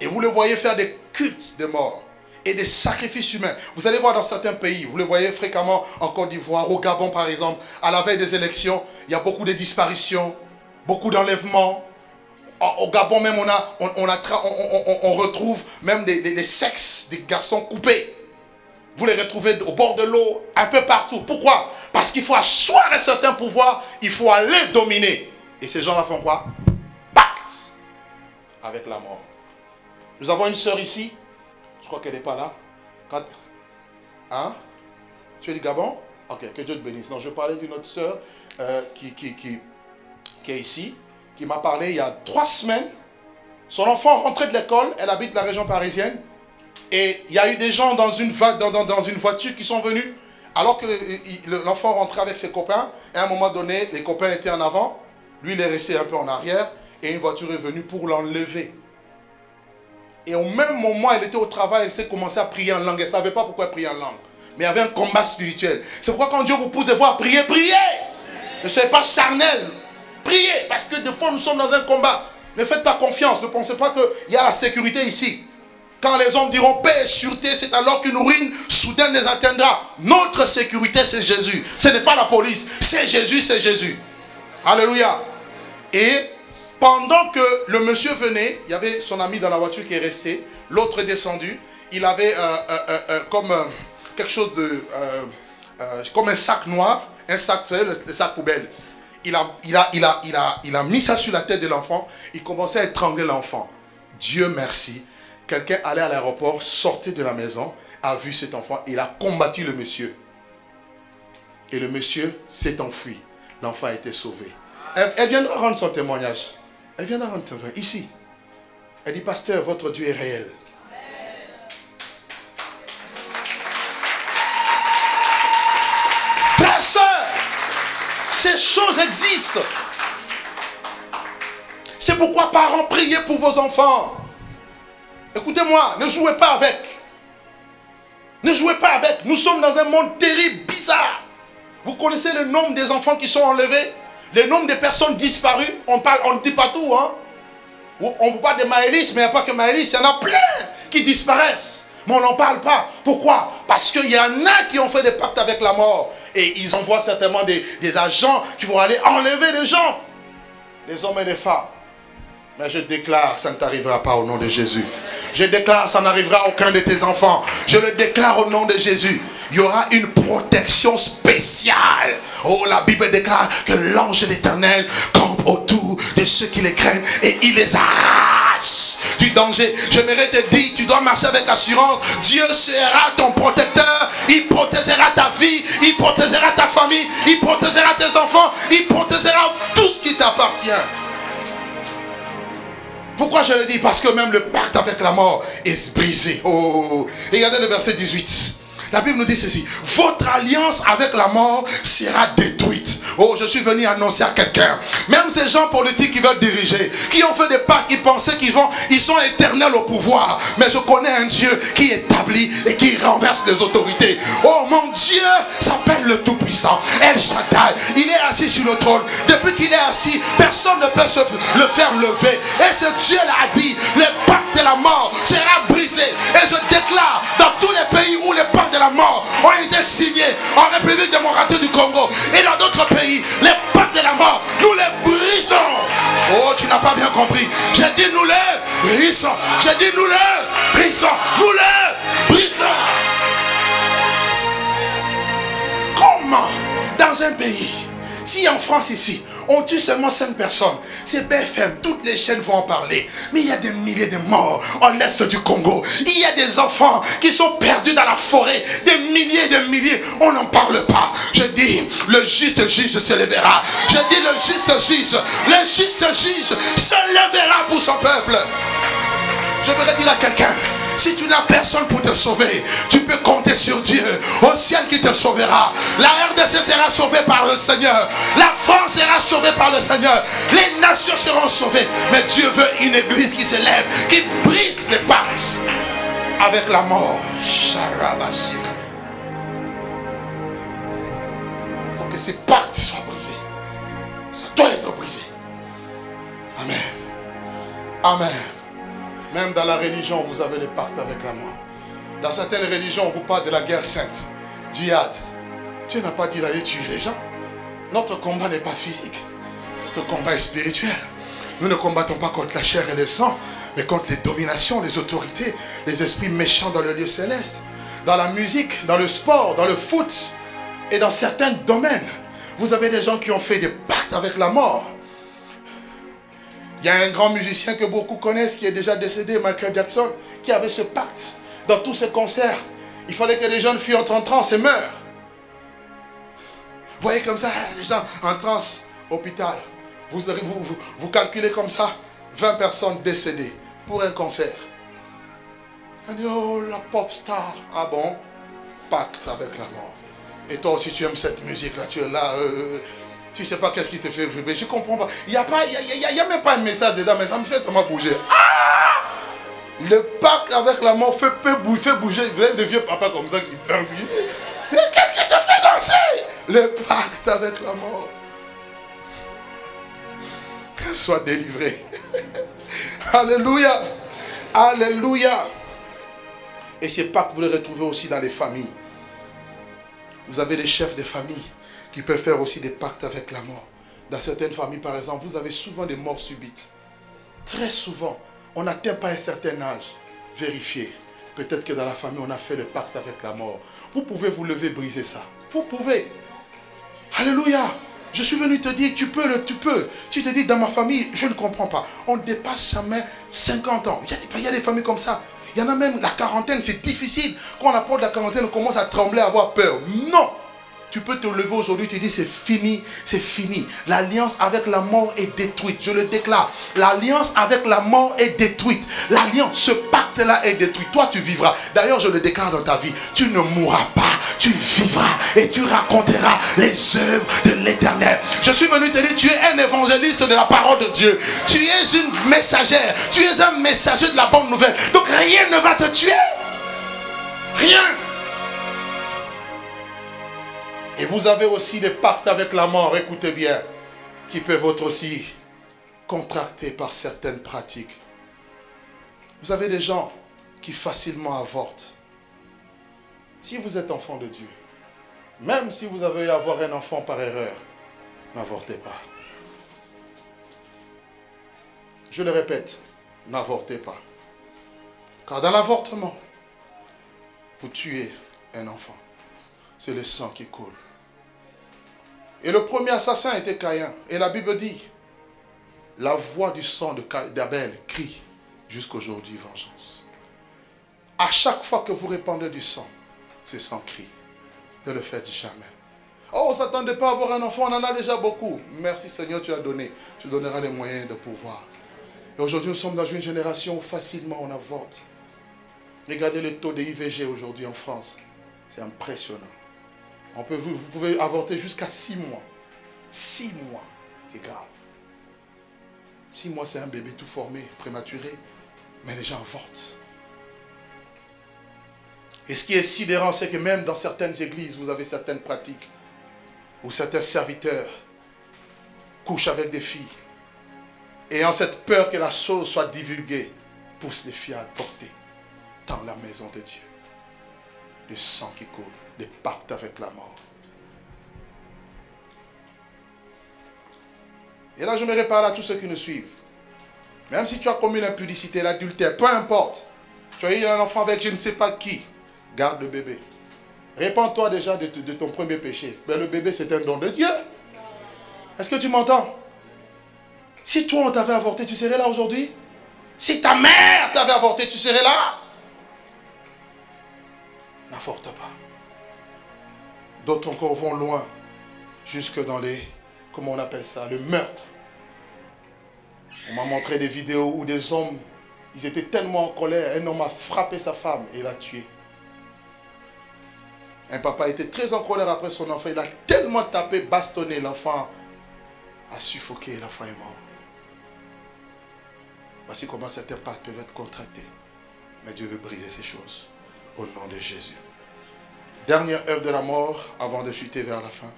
et vous le voyez faire des cultes de mort et des sacrifices humains. Vous allez voir dans certains pays, vous le voyez fréquemment en Côte d'Ivoire, au Gabon par exemple, à la veille des élections, il y a beaucoup de disparitions, beaucoup d'enlèvements. Au Gabon même, on, a, on, retrouve même des, sexes, des garçons coupés. Vous les retrouvez au bord de l'eau, un peu partout. Pourquoi? Parce qu'il faut asseoir un certain pouvoir, il faut aller dominer. Et ces gens-là font quoi? Pacte avec la mort. Nous avons une sœur ici. Je crois qu'elle n'est pas là. Quand... Hein? Tu es du Gabon? Ok, que Dieu te bénisse. Non, je parlais d'une autre sœur euh, qui, qui, qui, est ici, qui m'a parlé il y a trois semaines. Son enfant rentré de l'école, elle habite la région parisienne. Et il y a eu des gens dans une, voiture qui sont venus, alors que l'enfant rentrait avec ses copains. Et à un moment donné, les copains étaient en avant. Lui, il est resté un peu en arrière. Et une voiture est venue pour l'enlever. Et au même moment, elle était au travail, elle s'est commencé à prier en langue. Elle ne savait pas pourquoi elle priait en langue. Mais il y avait un combat spirituel. C'est pourquoi quand Dieu vous pousse de voir prier, priez. Ne soyez pas charnel. Priez. Parce que des fois, nous sommes dans un combat. Ne faites pas confiance. Ne pensez pas qu'il y a la sécurité ici. Quand les hommes diront paix et sûreté, c'est alors qu'une ruine soudaine les atteindra. Notre sécurité, c'est Jésus. Ce n'est pas la police. C'est Jésus, c'est Jésus. Alléluia. Et pendant que le monsieur venait, il y avait son ami dans la voiture qui est resté, l'autre est descendu, il avait euh, euh, euh, comme quelque chose de... comme un sac noir, un sac, vous savez, sac poubelle. Il a, mis ça sur la tête de l'enfant, il commençait à étrangler l'enfant. Dieu merci, quelqu'un allait à l'aéroport, sortait de la maison, a vu cet enfant, il a combattu le monsieur. Et le monsieur s'est enfui. L'enfant a été sauvé. Elle, elle viendra rendre son témoignage. Elle vient d'entendre ici. Elle dit, pasteur, votre Dieu est réel. Sœurs, ces choses existent. C'est pourquoi, parents, priez pour vos enfants. Écoutez-moi, ne jouez pas avec. Ne jouez pas avec. Nous sommes dans un monde terrible, bizarre. Vous connaissez le nombre des enfants qui sont enlevés? Le nombre de personnes disparues, on parle, on ne dit pas tout. Hein? On vous parle de Maëlys, mais il n'y a pas que Maëlys, il y en a plein qui disparaissent. Mais on n'en parle pas. Pourquoi? Parce qu'il y en a qui ont fait des pactes avec la mort. Et ils envoient certainement des, des agents qui vont aller enlever les gens. Les hommes et les femmes. Mais je déclare, ça ne t'arrivera pas au nom de Jésus. Je déclare, ça n'arrivera à aucun de tes enfants. Je le déclare au nom de Jésus il y aura une protection spéciale. Oh, la Bible déclare que l'ange de l'éternel campe autour de ceux qui les craignent et il les arrache du danger. J'aimerais te dire, tu dois marcher avec assurance. Dieu sera ton protecteur. Il protégera ta vie. Il protégera ta famille. Il protégera tes enfants. Il protégera tout ce qui t'appartient. Pourquoi je le dis? Parce que même le pacte avec la mort est brisé. Oh, regardez le verset 18. La Bible nous dit ceci. Votre alliance avec la mort sera détruite. Oh, je suis venu annoncer à quelqu'un. Même ces gens politiques qui veulent diriger, qui ont fait des pactes, qui pensaient qu'ils ils sont éternels au pouvoir. Mais je connais un Dieu qui établit et qui renverse les autorités. Oh, mon Dieu s'appelle le Tout-Puissant. El Shaddai. Il est assis sur le trône. Depuis qu'il est assis, personne ne peut le faire lever. Et ce Dieu l'a dit, le pacte de la mort sera brisé. Et je déclare dans tous les pays où le pacte de la mort ont été signés en République démocratique du Congo et dans d'autres pays. Les pactes de la mort, nous les brisons. Oh, tu n'as pas bien compris. J'ai dit nous les brisons. J'ai dit nous les brisons. Nous les brisons. Comment dans un pays, si en France ici, on tue seulement 5 personnes. C'est BFM, toutes les chaînes vont en parler. Mais il y a des milliers de morts en l'est du Congo. Il y a des enfants qui sont perdus dans la forêt. Des milliers et des milliers. On n'en parle pas. Je dis, le juste juge se lèvera. Je dis, le juste juge, le juste juge se lèvera pour son peuple. Je voudrais dire à quelqu'un, Si tu n'as personne pour te sauver, tu peux compter sur Dieu. Au ciel qui te sauvera. La RDC sera sauvée par le Seigneur. La France sera sauvée par le Seigneur. Les nations seront sauvées. Mais Dieu veut une église qui s'élève, qui brise les pattes avec la mort. Il faut que ces pactes soient brisés. Ça doit être brisé. Amen. Amen. Même dans la religion, vous avez les pactes avec la mort. Dans certaines religions, on vous parle de la guerre sainte. Djihad. Dieu n'a pas dit d'aller tuer les gens. Notre combat n'est pas physique. Notre combat est spirituel. Nous ne combattons pas contre la chair et le sang, mais contre les dominations, les autorités, les esprits méchants dans le lieu céleste. Dans la musique, dans le sport, dans le foot et dans certains domaines. Vous avez des gens qui ont fait des pactes avec la mort. Il y a un grand musicien que beaucoup connaissent qui est déjà décédé, Michael Jackson, qui avait ce pacte. Dans tous ses concerts, il fallait que les jeunes entrent en transe et meurent. Vous voyez comme ça, les gens en transe, hôpital. Vous, vous, vous, calculez comme ça, 20 personnes décédées pour un concert. oh, la pop star. Ah bon? Pacte avec la mort. Et toi aussi, tu aimes cette musique-là, tu es là. Euh, tu sais pas qu'est-ce qui te fait vibrer. Je comprends pas. Il n'y a, pas, y a, même pas un message dedans, mais ça me fait ça m'a bougé. Ah Le pacte avec la mort fait, bouger, fait bouger. Des vieux papas comme ça qui dansent. Mais qu'est-ce qui te fait danser? Le pacte avec la mort. Sois délivré. Alléluia. Alléluia. Et ces pactes, vous les retrouvez aussi dans les familles. Vous avez les chefs de famille qui peuvent faire aussi des pactes avec la mort. Dans certaines familles, par exemple, vous avez souvent des morts subites. Très souvent, on n'atteint pas un certain âge. Vérifiez. Peut-être que dans la famille, on a fait le pacte avec la mort. Vous pouvez vous lever, briser ça. Vous pouvez. Alléluia. Je suis venu te dire, tu peux, le, tu peux. Tu te dis, dans ma famille, je ne comprends pas. On ne dépasse jamais 50 ans. Il y, a, il y a des familles comme ça. Il y en a même, la quarantaine, c'est difficile. Quand on apporte la quarantaine, on commence à trembler, à avoir peur. Non. Tu peux te lever aujourd'hui, tu dis c'est fini, c'est fini. L'alliance avec la mort est détruite. Je le déclare. L'alliance avec la mort est détruite. L'alliance, ce pacte-là est détruit. Toi, tu vivras. D'ailleurs, je le déclare dans ta vie. Tu ne mourras pas. Tu vivras et tu raconteras les œuvres de l'éternel. Je suis venu te dire, tu es un évangéliste de la parole de Dieu. Tu es une messagère. Tu es un messager de la bonne nouvelle. Donc rien ne va te tuer. Rien. Et vous avez aussi des pactes avec la mort, écoutez bien, qui peuvent être aussi contractés par certaines pratiques. Vous avez des gens qui facilement avortent. Si vous êtes enfant de Dieu, même si vous avez avoir un enfant par erreur, n'avortez pas. Je le répète, n'avortez pas. Car dans l'avortement, vous tuez un enfant. C'est le sang qui coule. Et le premier assassin était Caïn. Et la Bible dit, la voix du sang d'Abel crie jusqu'aujourd'hui vengeance. À chaque fois que vous répandez du sang, ce sang crie. Ne le faites jamais. Oh, on ne s'attendait pas à avoir un enfant, on en a déjà beaucoup. Merci Seigneur, tu as donné. Tu donneras les moyens de pouvoir. Et aujourd'hui, nous sommes dans une génération où facilement on avorte. Regardez le taux de IVG aujourd'hui en France. C'est impressionnant. On peut, vous, pouvez avorter jusqu'à six mois. Six mois, c'est grave. Six mois, c'est un bébé tout formé, prématuré, mais les gens avortent. Et ce qui est sidérant, c'est que même dans certaines églises, vous avez certaines pratiques où certains serviteurs couchent avec des filles. Et en cette peur que la chose soit divulguée, poussent les filles à avorter dans la maison de Dieu. Le sang qui coule des pactes avec la mort. Et là, je me répare à tous ceux qui nous suivent. Même si tu as commis l'impudicité, l'adultère, peu importe. Tu as eu un enfant avec je ne sais pas qui. Garde le bébé. Répands-toi déjà de, de, ton premier péché. Le bébé, c'est un don de Dieu. Est-ce que tu m'entends? Si toi, on t'avait avorté, tu serais là aujourd'hui? Si ta mère t'avait avorté, tu serais là? N'avorte pas. D'autres encore vont loin, jusque dans les, comment on appelle ça, le meurtre. On m'a montré des vidéos où des hommes Ils étaient tellement en colère. Un homme a frappé sa femme et l'a tué. Un papa était très en colère après son enfant. Il a tellement tapé, bastonné. L'enfant a suffoqué. L'enfant est mort. Voici comment certains peuvent être contractés. Mais Dieu veut briser ces choses. Au nom de Jésus. Dernière œuvre de la mort avant de chuter vers la fin.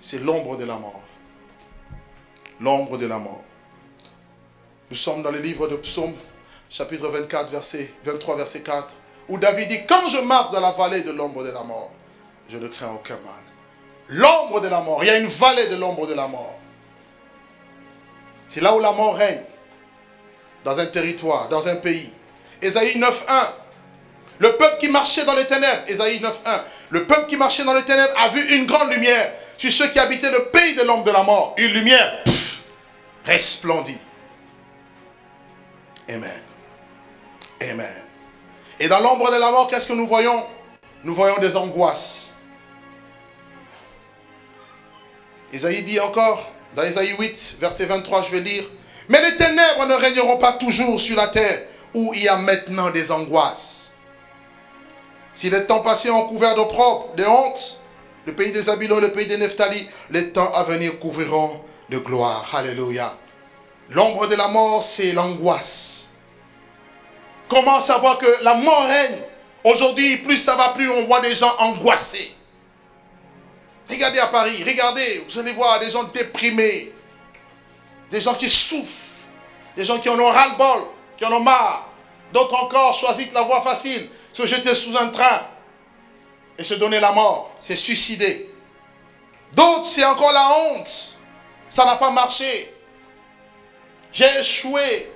C'est l'ombre de la mort. L'ombre de la mort. Nous sommes dans le livre de Psaume, chapitre 24, verset 23, verset 4, où David dit, quand je marche dans la vallée de l'ombre de la mort, je ne crains aucun mal. L'ombre de la mort, il y a une vallée de l'ombre de la mort. C'est là où la mort règne, dans un territoire, dans un pays. Ésaïe 9.1, le peuple qui marchait dans les ténèbres, Ésaïe 9.1, le peuple qui marchait dans les ténèbres a vu une grande lumière sur ceux qui habitaient le pays de l'ombre de la mort. Une lumière resplendit. Amen. Amen. Et dans l'ombre de la mort, qu'est-ce que nous voyons? Nous voyons des angoisses. Isaïe dit encore, dans Isaïe 8, verset 23, je vais lire, Mais les ténèbres ne régneront pas toujours sur la terre où il y a maintenant des angoisses. Si les temps passés ont couvert d'opprobre, de honte, le pays des Abylos, le pays des Nephtali, les temps à venir couvriront de gloire. Alléluia. L'ombre de la mort, c'est l'angoisse. Comment savoir que la mort règne? Aujourd'hui, plus ça va, plus on voit des gens angoissés. Regardez à Paris, regardez, vous allez voir des gens déprimés, des gens qui souffrent, des gens qui en ont ras-le-bol, qui en ont marre. D'autres encore choisissent la voie facile, se jeter sous un train et se donner la mort, se suicider. D'autres, c'est encore la honte. Ça n'a pas marché. J'ai échoué.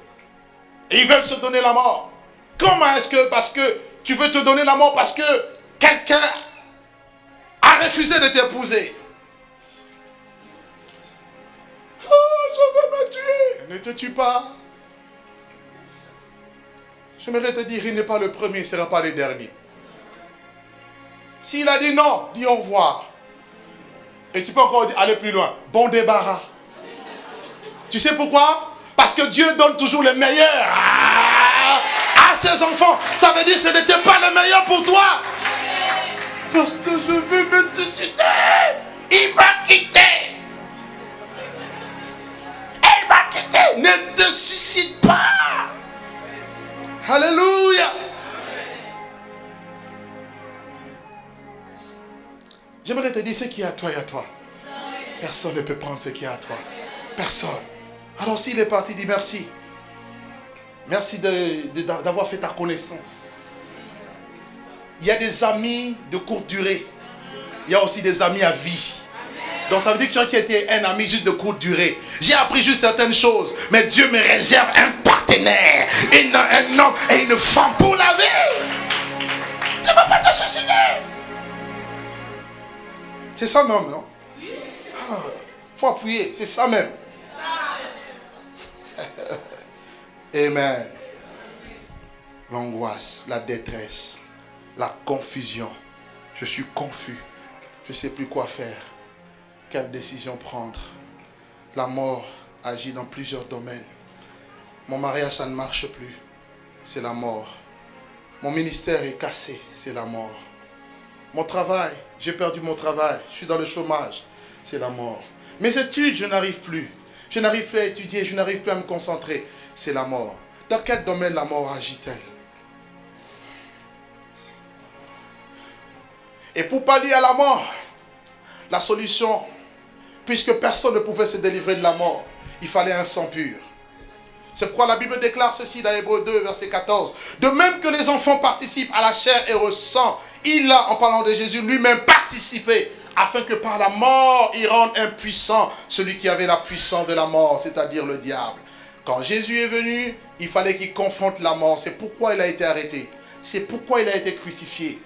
Et ils veulent se donner la mort. Comment est-ce que, parce que tu veux te donner la mort parce que quelqu'un a refusé de t'épouser? Oh, je veux me tuer. Ne te tue pas. J'aimerais te dire, il n'est pas le premier, il ne sera pas le dernier. S'il a dit non, dis au revoir. Et tu peux encore aller plus loin. Bon débarras. Tu sais pourquoi? Parce que Dieu donne toujours le meilleur à, ses enfants. Ça veut dire que ce n'était pas le meilleur pour toi. Parce que je veux me susciter. Il m'a quitté. Elle m'a quitté. Ne te suscite pas. Alléluia. J'aimerais te dire ce qui est à toi et à toi. Personne ne peut prendre ce qui est à toi. Personne. Alors s'il est parti, dis merci. Merci d'avoir fait ta connaissance. Il y a des amis de courte durée. Il y a aussi des amis à vie. Donc ça veut dire que tu as été un ami juste de courte durée. J'ai appris juste certaines choses. Mais Dieu me réserve un partenaire, un homme et une femme pour la vie. Ne va pas te suicider. C'est ça même, non? Il ah, faut appuyer, c'est ça même. Amen. L'angoisse, la détresse, la confusion. Je suis confus. Je ne sais plus quoi faire. Quelle décision prendre La mort agit dans plusieurs domaines. Mon mariage, ça ne marche plus. C'est la mort. Mon ministère est cassé. C'est la mort. Mon travail, j'ai perdu mon travail, je suis dans le chômage, c'est la mort. Mes études, je n'arrive plus. Je n'arrive plus à étudier, je n'arrive plus à me concentrer, c'est la mort. Dans quel domaine la mort agit-elle? Et pour pallier à la mort, la solution, puisque personne ne pouvait se délivrer de la mort, il fallait un sang pur. C'est pourquoi la Bible déclare ceci dans Hébreu 2, verset 14. De même que les enfants participent à la chair et au sang, il a, en parlant de Jésus, lui-même participé afin que par la mort, il rende impuissant celui qui avait la puissance de la mort, c'est-à-dire le diable. Quand Jésus est venu, il fallait qu'il confronte la mort. C'est pourquoi il a été arrêté. C'est pourquoi il a été crucifié.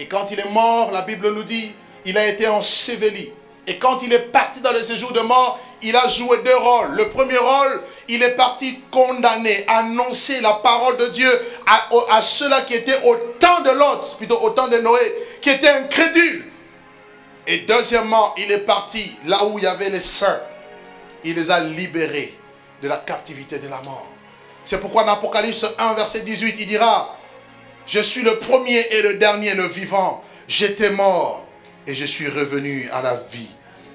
Et quand il est mort, la Bible nous dit, il a été enseveli. Et quand il est parti dans le séjour de mort, il a joué deux rôles. Le premier rôle, il est parti condamner, annoncer la parole de Dieu à, ceux-là qui étaient au temps de l'autre, plutôt au temps de Noé, qui étaient incrédules. Et deuxièmement, il est parti là où il y avait les saints. Il les a libérés de la captivité de la mort. C'est pourquoi dans Apocalypse 1, verset 18, il dira, je suis le premier et le dernier, le vivant. J'étais mort et je suis revenu à la vie.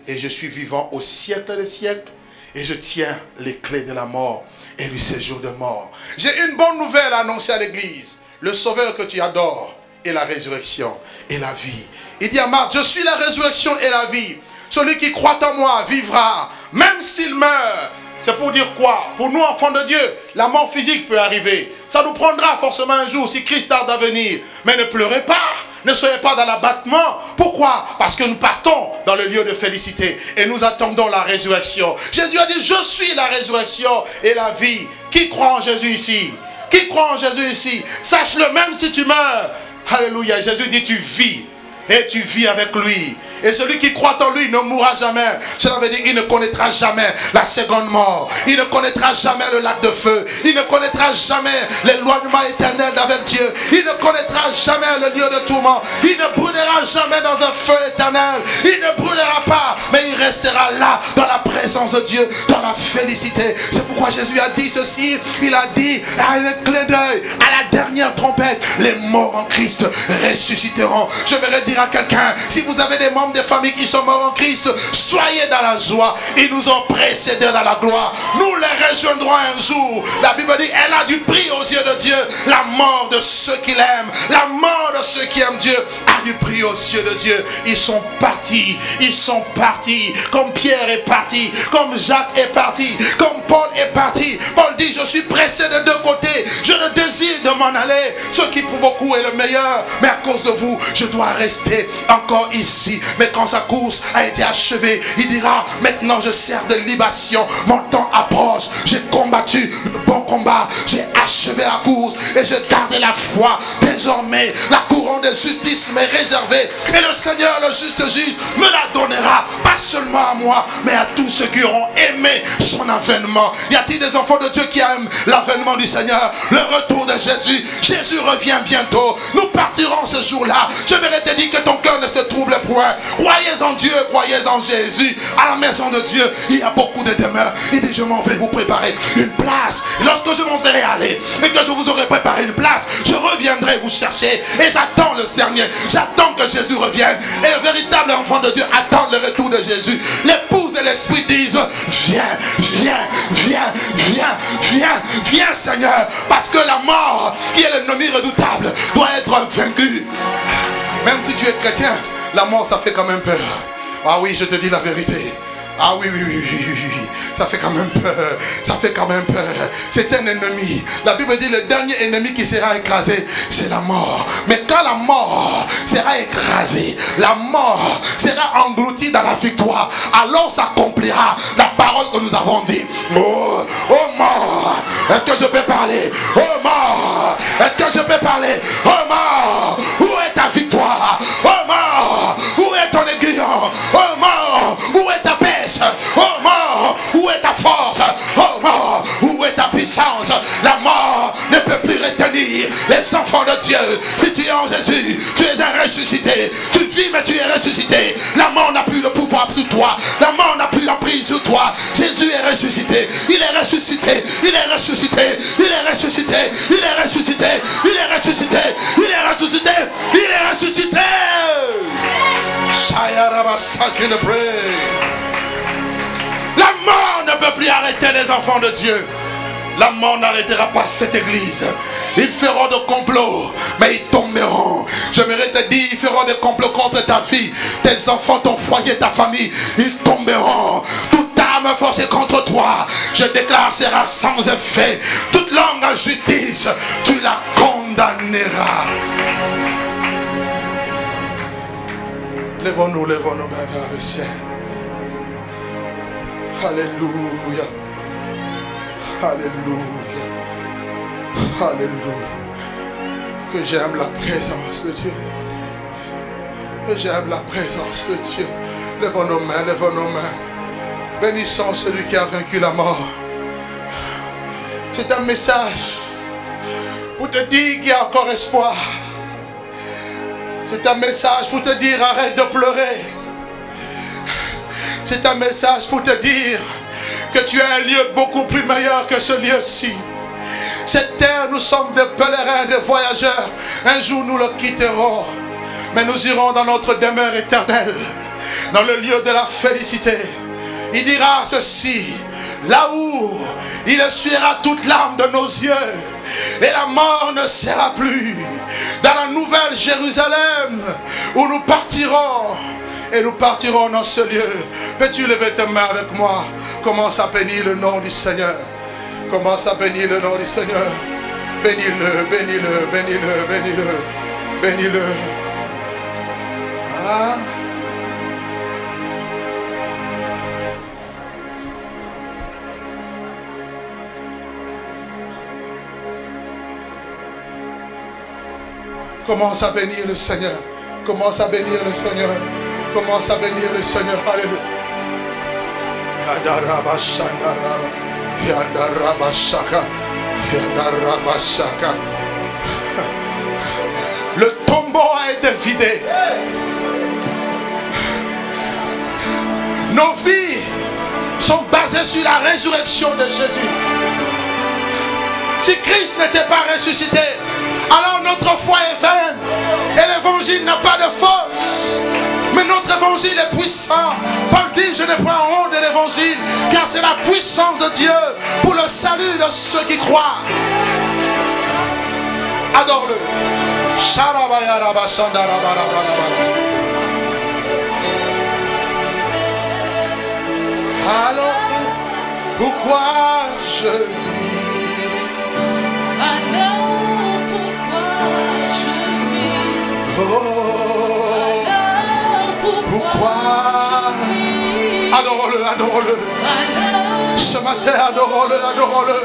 Et je suis vivant au siècle des siècles. Et je tiens les clés de la mort et du séjour de mort. J'ai une bonne nouvelle à annoncer à l'église. Le sauveur que tu adores est la résurrection et la vie. Il dit à Marc, je suis la résurrection et la vie. Celui qui croit en moi vivra, même s'il meurt. C'est pour dire quoi? Pour nous, enfants de Dieu, la mort physique peut arriver. Ça nous prendra forcément un jour si Christ tarde à venir. Mais ne pleurez pas. Ne soyez pas dans l'abattement. Pourquoi? Parce que nous partons dans le lieu de félicité et nous attendons la résurrection. Jésus a dit, je suis la résurrection et la vie. Qui croit en Jésus ici? Qui croit en Jésus ici? Sache-le, même si tu meurs. Alléluia. Jésus dit, tu vis et tu vis avec lui. Et celui qui croit en lui ne mourra jamais. Cela veut dire qu'il ne connaîtra jamais la seconde mort. Il ne connaîtra jamais le lac de feu. Il ne connaîtra jamais l'éloignement éternel d'avec Dieu. Il ne connaîtra jamais le lieu de tourment. Il ne brûlera jamais dans un feu éternel. Il ne brûlera pas, mais il restera là dans la présence de Dieu, dans la félicité. C'est pourquoi Jésus a dit ceci. Il a dit à un clin d'œil, à la dernière trompette, les morts en Christ ressusciteront. Je vais dire à quelqu'un, si vous avez des membres des familles qui sont morts en Christ, soyez dans la joie. Ils nous ont précédés dans la gloire. Nous les rejoindrons un jour. La Bible dit, elle a du prix aux yeux de Dieu. La mort de ceux qui l'aiment, la mort de ceux qui aiment Dieu a du prix aux yeux de Dieu. Ils sont partis, ils sont partis. Comme Pierre est parti, comme Jacques est parti, comme Paul est parti. Paul dit, je suis pressé de deux côtés. Je ne désire de m'en aller. Ce qui pour beaucoup est le meilleur. Mais à cause de vous, je dois rester encore ici. Mais quand sa course a été achevée, il dira, maintenant je sers de libation. Mon temps approche. J'ai combattu le bon combat. J'ai achevé la course et j'ai gardé la foi. Désormais, la couronne de justice m'est réservée. Et le Seigneur, le juste juge, me la donnera. Pas seulement à moi, mais à tous ceux qui auront aimé son avènement. Y a-t-il des enfants de Dieu qui aiment l'avènement du Seigneur? Le retour de Jésus. Jésus revient bientôt. Nous partirons ce jour-là. Je vais te dire que ton cœur ne se trouble point. Croyez en Dieu, croyez en Jésus. À la maison de Dieu, il y a beaucoup de demeures. Il dit, je m'en vais vous préparer une place. Lorsque je m'en serai allé et que je vous aurai préparé une place, je reviendrai vous chercher. Et j'attends le dernier. J'attends que Jésus revienne. Et le véritable enfant de Dieu attend le retour de Jésus. L'épouse et l'esprit disent, viens, viens, viens, viens, viens, viens Seigneur. Parce que la mort, qui est l'ennemi redoutable, doit être vaincue. Même si tu es chrétien, la mort, ça fait quand même peur. Ah oui, je te dis la vérité. Ah oui, oui, oui, oui, oui, ça fait quand même peur. Ça fait quand même peur. C'est un ennemi. La Bible dit le dernier ennemi qui sera écrasé, c'est la mort. Mais quand la mort sera écrasée, la mort sera engloutie dans la victoire, alors s'accomplira la parole que nous avons dit. Oh, oh mort, est-ce que je peux parler? Oh mort, est-ce que je peux parler? Oh mort, où est ta victoire? Oh mort, Oh mort, où est ta paix Oh mort, où est ta force? Oh mort, où est ta puissance? La mort ne peut plus retenir les enfants de Dieu. Si tu es en Jésus, tu es un ressuscité. Tu vis, mais tu es ressuscité. La mort n'a plus le pouvoir sur toi. La mort n'a plus l'emprise sur toi. Jésus est ressuscité. Il est ressuscité. Il est ressuscité. Il est ressuscité. Il est ressuscité. Il est ressuscité. Il est ressuscité. Il est ressuscité. La mort ne peut plus arrêter les enfants de Dieu. La mort n'arrêtera pas cette église. Ils feront des complots, mais ils tomberont. J'aimerais te dire, ils feront des complots contre ta vie, tes enfants, ton foyer, ta famille. Ils tomberont. Toute âme forcée contre toi, je déclare, sera sans effet. Toute langue en justice, tu la condamneras. Lèvons-nous, lèvons nos mains vers le ciel. Alléluia. Alléluia. Alléluia. Que j'aime la présence de Dieu. Que j'aime la présence de Dieu. Lèvons nos mains, lèvons nos mains. Bénissons celui qui a vaincu la mort. C'est un message pour te dire qu'il y a encore espoir. C'est un message pour te dire arrête de pleurer. C'est un message pour te dire que tu as un lieu beaucoup plus meilleur que ce lieu-ci. Cette terre, nous sommes des pèlerins, des voyageurs. Un jour, nous le quitterons. Mais nous irons dans notre demeure éternelle, dans le lieu de la félicité. Il dira ceci, là où il essuiera toute larme de nos yeux, et la mort ne sera plus. Dans la nouvelle Jérusalem, où nous partirons, et nous partirons dans ce lieu. Peux-tu lever tes mains avec moi? Commence à bénir le nom du Seigneur. Commence à bénir le nom du Seigneur. Bénis-le, bénis-le, bénis-le, bénis-le, bénis-le. Ah. Commence à bénir le Seigneur. Commence à bénir le Seigneur. Commence à bénir le Seigneur. Alléluia. Le tombeau a été vidé. Nos vies sont basées sur la résurrection de Jésus. Si Christ n'était pas ressuscité, alors notre foi est vaine et l'évangile n'a pas de force. Mais notre évangile est puissant. Paul dit, je n'ai pas honte de l'évangile, car c'est la puissance de Dieu pour le salut de ceux qui croient. Adore-le. Alors, pourquoi je vis Adore-le, adore-le. Alors Ce matin, adore-le, adore-le.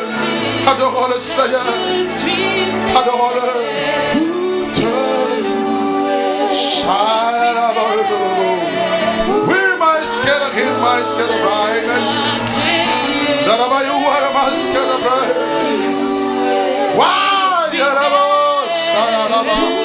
Adore le Seigneur. je suis né Adore-le. We must get a hit, must get a bride. à créer That about you, what must get a bride. Why, Yarabo, Sayaraba.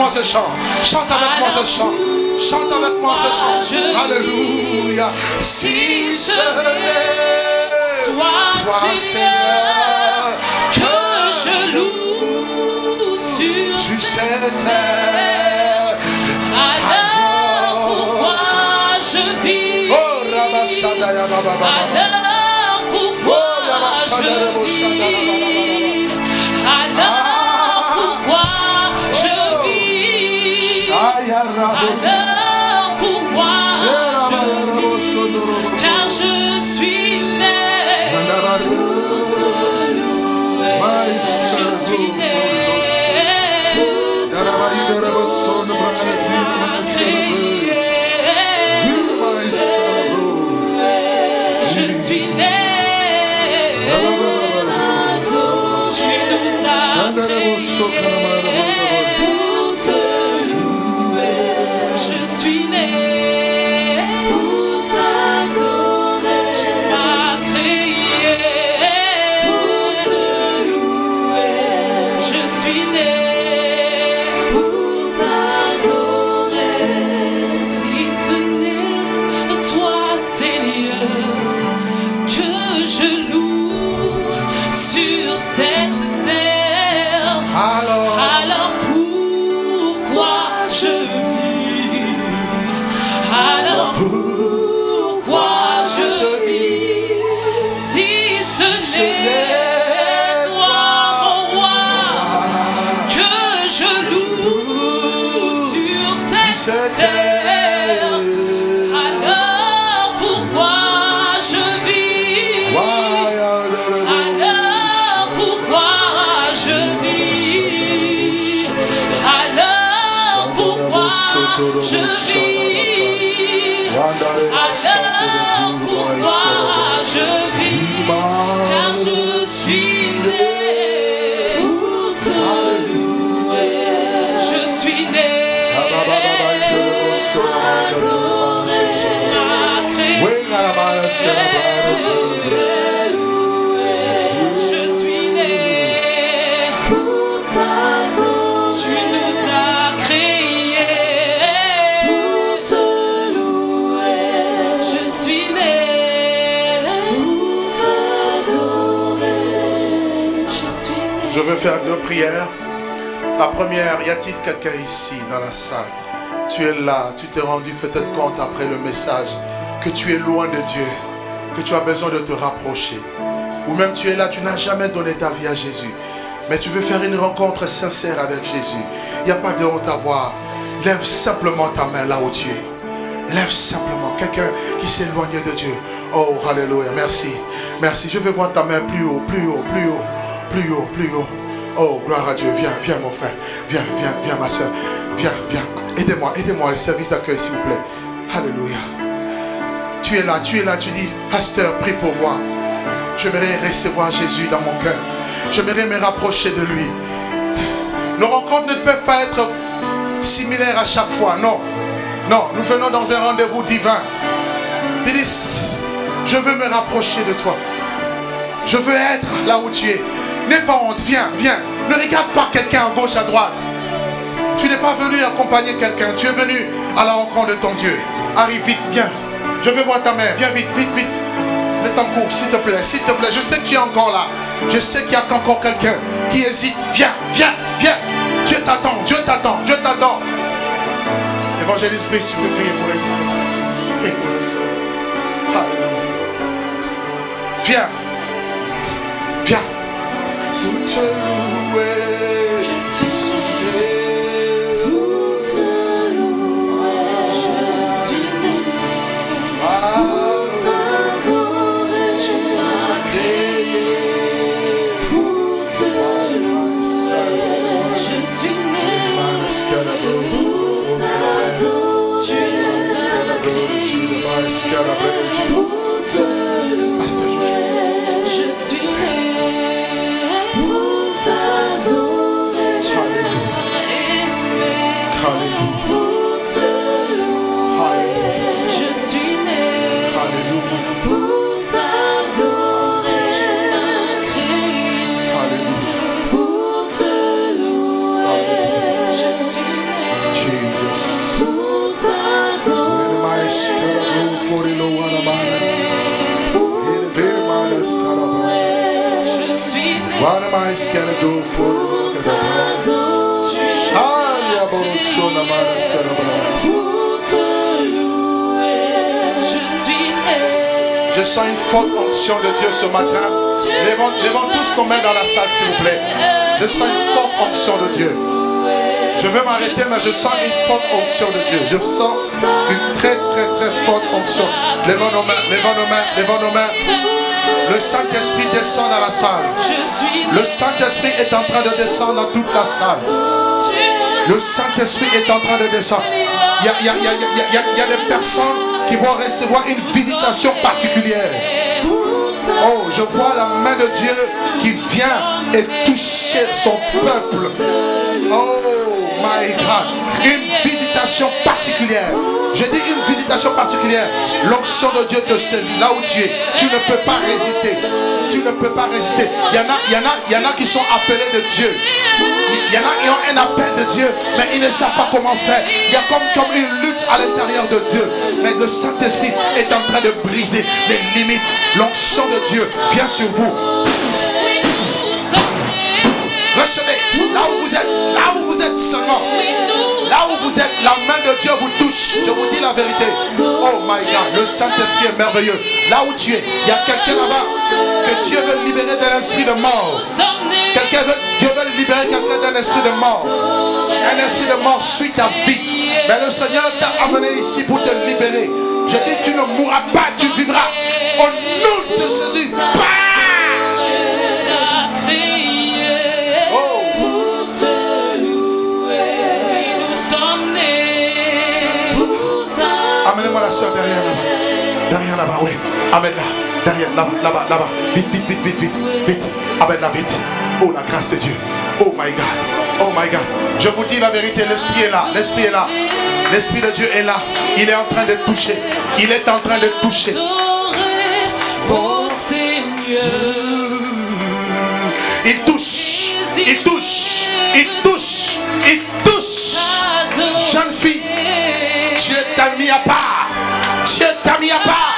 Moi ce chant. Chante avec moi ce chant. Chante avec moi ce chant. Alléluia. Si ce n'est toi, toi, Seigneur, que je loue sur cette terre. Alors pourquoi je vis Oh. Alors pourquoi Oh, je vis. Alors Alors pourquoi je vis Car je suis né Je suis né à Brahati. créer Je suis né Tu nous as créés La première, y a-t-il quelqu'un ici dans la salle? Tu es là, tu t'es rendu peut-être compte après le message que tu es loin de Dieu, que tu as besoin de te rapprocher. Ou même tu es là, tu n'as jamais donné ta vie à Jésus, mais tu veux faire une rencontre sincère avec Jésus. Il n'y a pas de honte à voir. Lève simplement ta main là où tu es. Lève simplement quelqu'un qui s'éloigne de Dieu. Oh, alléluia, merci. Merci. Je veux voir ta main plus haut, plus haut, plus haut, plus haut, plus haut. Oh, gloire à Dieu. Viens, viens mon frère. Viens, viens, viens ma soeur. Viens, viens. Aidez-moi, aidez-moi le service d'accueil s'il vous plaît. Alléluia. Tu es là, tu es là, tu dis, pasteur, prie pour moi. J'aimerais recevoir Jésus dans mon cœur. J'aimerais me rapprocher de lui. Nos rencontres ne peuvent pas être similaires à chaque fois. Non. Non, nous venons dans un rendez-vous divin. Dis, je veux me rapprocher de toi. Je veux être là où tu es. N'aie pas honte, viens, viens. Ne regarde pas quelqu'un à gauche, à droite. Tu n'es pas venu accompagner quelqu'un. Tu es venu à la rencontre de ton Dieu. Arrive vite, viens. Je veux voir ta main. Viens vite, vite, vite. Le temps court, s'il te plaît, s'il te plaît. Je sais que tu es encore là. Je sais qu'il y a encore quelqu'un qui hésite. Viens, viens, viens. Dieu t'attend, Dieu t'attend, Dieu t'attend. Évangéliste Brice, tu peux prier pour les. Prie pour les. Viens. Viens. Pour te forte onction de Dieu ce matin. Levons, levons tous nos mains dans la salle, s'il vous plaît. Je sens une forte onction de Dieu. Je vais m'arrêter, mais je sens une forte onction de Dieu. Je sens une très, très, très forte onction. Levons nos mains, levons nos mains, levons nos mains. Le Saint-Esprit descend dans la salle. Le Saint-Esprit est en train de descendre dans toute la salle. Le Saint-Esprit est en train de descendre. Il y a des personnes qui vont recevoir une visitation particulière. Oh, je vois la main de Dieu qui vient et toucher son peuple. Oh my God. Une visitation particulière. Particulière. L'onction de Dieu te saisit là où tu es. Tu ne peux pas résister. Tu ne peux pas résister. Il y en a, il y en a, y en a qui sont appelés de Dieu. Il y en a qui ont un appel de Dieu, mais ils ne savent pas comment faire. Il y a comme, comme une lutte à l'intérieur de Dieu. Mais le Saint-Esprit est en train de briser les limites. L'onction de Dieu vient sur vous. Recevez là où vous êtes, là où vous êtes seulement. Là où vous êtes, la main de Dieu vous touche. Je vous dis la vérité. Oh my God, le Saint-Esprit est merveilleux. Là où tu es, il y a quelqu'un là-bas que Dieu veut libérer d'un esprit de mort. Quelqu'un veut, Dieu veut libérer quelqu'un d'un esprit de mort. Un esprit de mort suit ta vie. Mais le Seigneur t'a amené ici pour te libérer. Je dis, tu ne mourras pas, tu vivras. Au nom de Jésus. oui. Amène-la. Derrière, là-bas, là-bas, là-bas. Vite, vite, vite, vite, vite, vite. Amène-la vite. Oh, la grâce de Dieu. Oh my God. Oh my God. Je vous dis la vérité, l'Esprit est là. L'Esprit est là. L'Esprit de Dieu est là. Il est en train de toucher. Il est en train de toucher. Oh Seigneur. Il touche. Il touche. Il touche. Il touche. Jeune fille, Dieu t'a mis à part. Dieu t'a mis à part.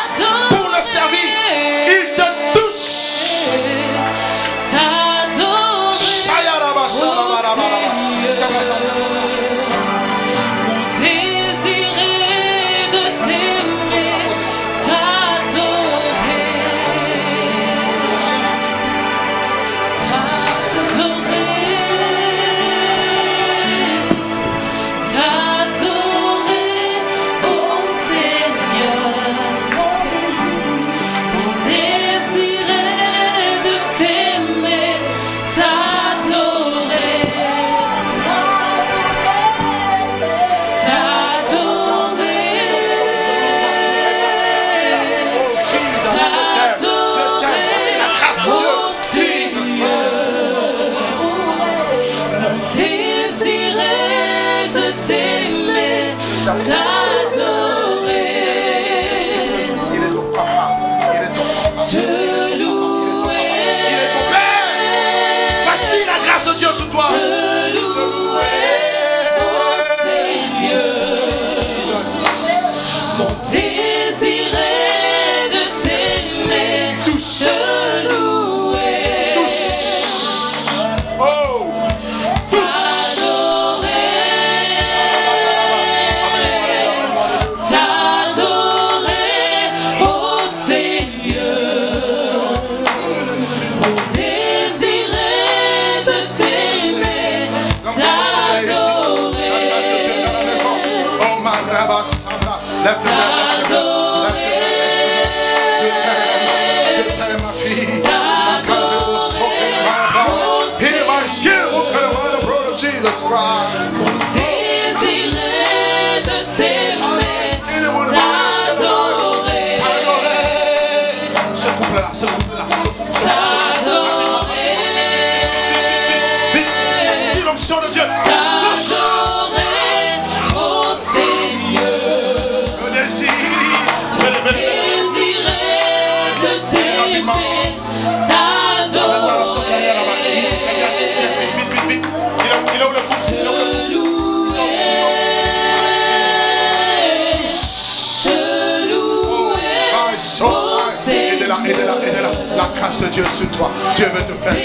Dieu sur toi. Dieu veut te faire du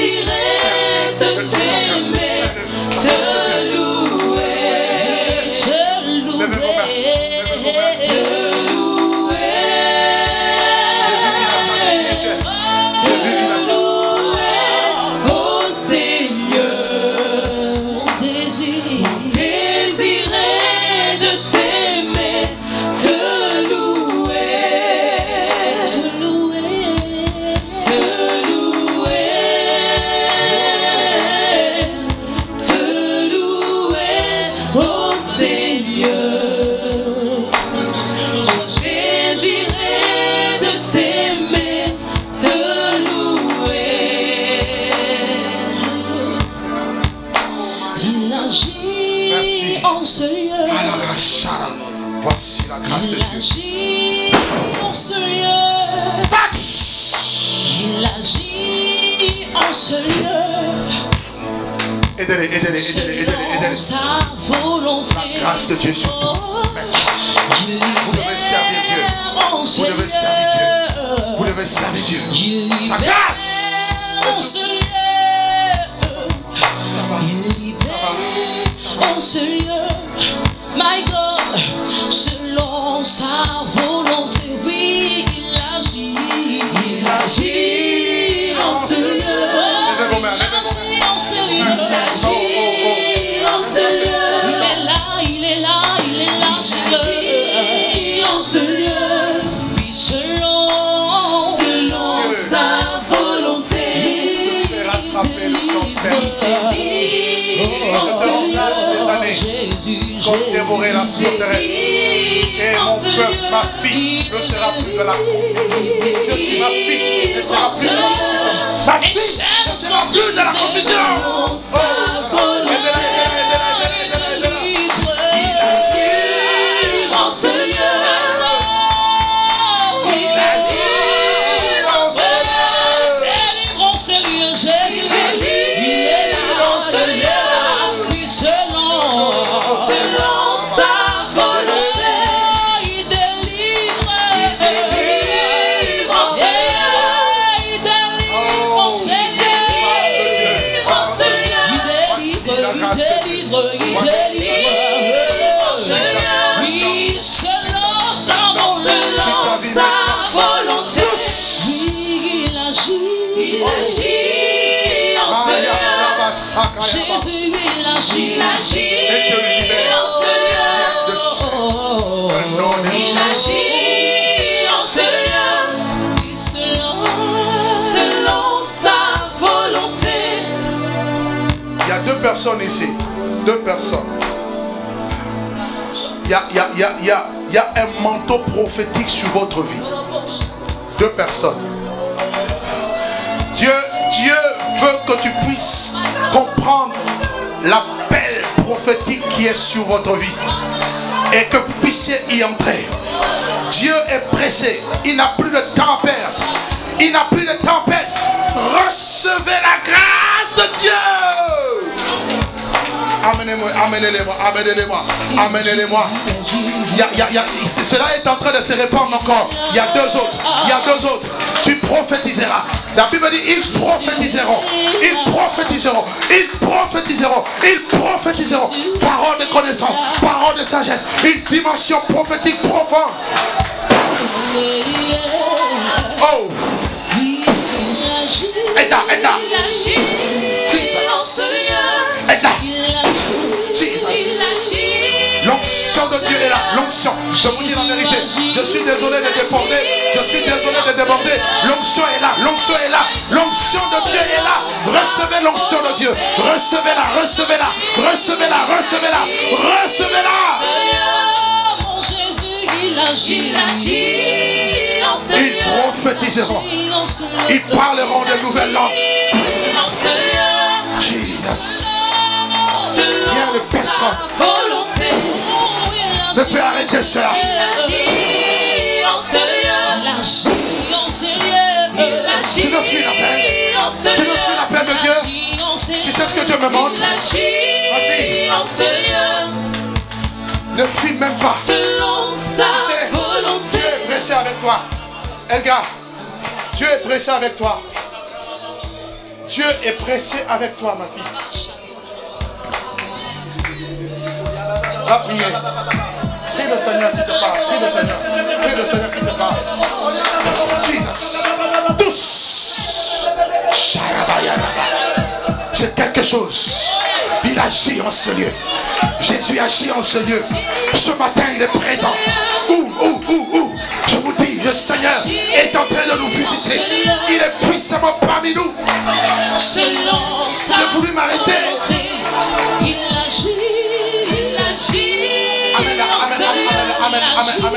bien. agit en ce lieu. Aidez-les, aidez-les, aidez-les, aidez-les, Sa volonté. Grâce de Dieu vous. Devez servir Dieu. Vous devez servir Dieu. Vous devez servir Dieu. Sa grâce. En ce lieu. Libère en ce lieu. My God. Selon sa volonté. Et mon peuple, ma fille, ne sera plus de la confusion. Je dis ma fille ne sera plus de la confusion. Ma fille ne sera plus de la confusion. Oh, Jésus, il agit. Il agit Et te libère. en ce lieu. Un nom de Il agit en ce lieu. lance. Selon sa volonté. Il y a deux personnes ici. Deux personnes. Il y a, il y a- il y a- il y a- il y a un manteau prophétique sur votre vie. Deux personnes. Dieu, Dieu veut que tu puisses comprendre l'appel prophétique qui est sur votre vie. Et que vous puissiez y entrer. Dieu est pressé. Il n'a plus de temps à perdre. Il n'a plus de temps à perdre. Recevez la grâce de Dieu. Amenez-moi, amenez-les-moi, amenez-les-moi, amenez-les-moi. Cela est en train de se répandre encore. Il y a deux autres. Il y a deux autres. Tu prophétiseras. La Bible dit ils prophétiseront. Ils prophétiseront. Ils prophétiseront. Ils prophétiseront. Parole de connaissance. Parole de sagesse. Une dimension prophétique profonde. Oh, aide là, aide là. L'onction de Dieu est là. L'onction. Je vous dis la vérité. Je suis désolé de déborder. Je suis désolé de déborder. L'onction est là. L'onction est là. L'onction de Dieu est là. Recevez l'onction de Dieu. Recevez-la. Recevez-la. Recevez-la. Recevez-la. Recevez-la. Mon Jésus, il agit. Ils prophétiseront. Ils parleront de nouvelles langues. Jesus. Bien de personnes le Père avec tes soeurs. Tu me fuis la peine. Tu me fuis la peine de Dieu. Tu sais ce que Dieu me montre? Ma fille. Ne fuis même pas. Selon sa. Dieu est pressé avec toi. Elga, Dieu est pressé avec toi. Dieu est pressé avec toi, ma fille. Va prier. Le Seigneur qui te parle. Prie le Seigneur. Prie le Seigneur qui te parle. Jesus. Tous. C'est quelque chose. Il agit en ce lieu. Jésus agit en ce lieu. Ce matin, il est présent. Où, où, où, où? Je vous dis, le Seigneur est en train de nous visiter. Il est puissamment parmi nous. J'ai voulu m'arrêter. Il agit.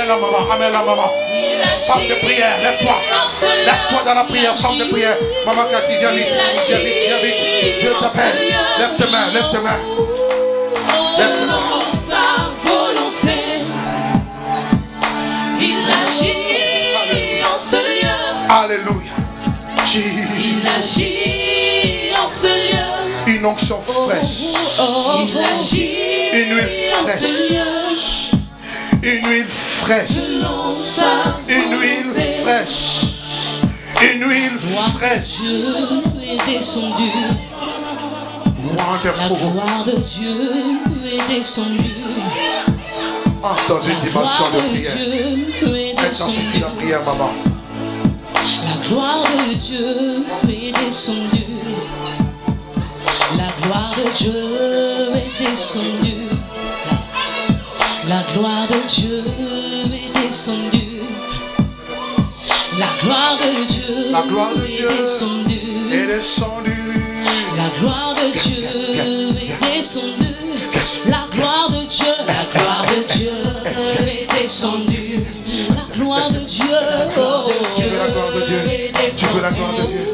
La maman, amen, la maman. Femme de prière, lève-toi. Lève-toi dans la prière, femme de prière. Maman Cathy, viens vite, viens vite, viens vite. Dieu t'appelle. Lève tes mains, lève tes mains. Lève tes mains. Volonté. Il agit en ce lieu. Alléluia. Il agit en ce lieu. Une onction fraîche. Il agit Une huile fraîche. Une huile fraîche. Une huile fraîche. Une huile fraîche. Dieu est descendu. La Wonderful. gloire de Dieu est descendue. Entre dans une La dimension gloire de prière. Dieu est Intensifie descendue. la prière, maman. La gloire de Dieu est descendue. La gloire de Dieu est descendue. La gloire de Dieu est descendue. La gloire de Dieu La gloire de Dieu est descendue. est descendu. La gloire de Dieu est descendue. La gloire de Dieu, la gloire de Dieu est descendue. La gloire de Dieu, oh, veux la gloire de Dieu Tu veux la gloire de Dieu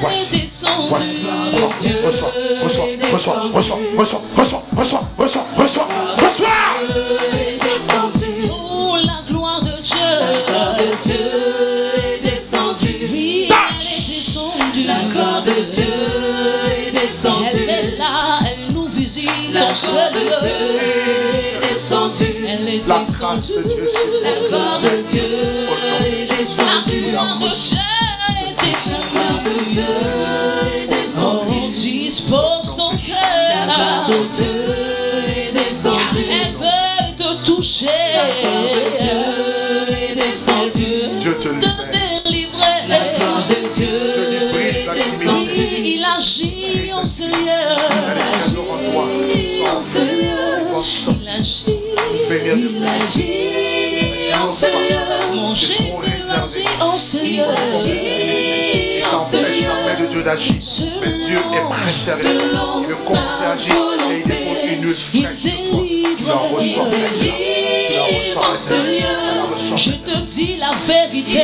Voici, voici. Reçois, reçois, reçois, reçois, reçois, reçois, reçois, reçois, reçois, reçois. de Dieu est descendue. La grâce de Dieu La gloire de Dieu est descendue. L'argent de Dieu est descendue. Dispose ton cœur. La gloire de Dieu est descendue. Elle veut te toucher. Il agit en ce lieu. Mon Jésus agit en ce Il empêche la main de Dieu d'agir. Mais Dieu est Il agir et dépose une huile Il fraîche sur toi. Tu la reçois délivre. maintenant. Tu la reçois En ce maintenant. lieu. Tu la reçois Je te dis la vérité.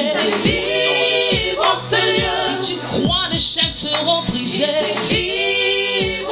Si tu crois, les chaînes seront brisées Il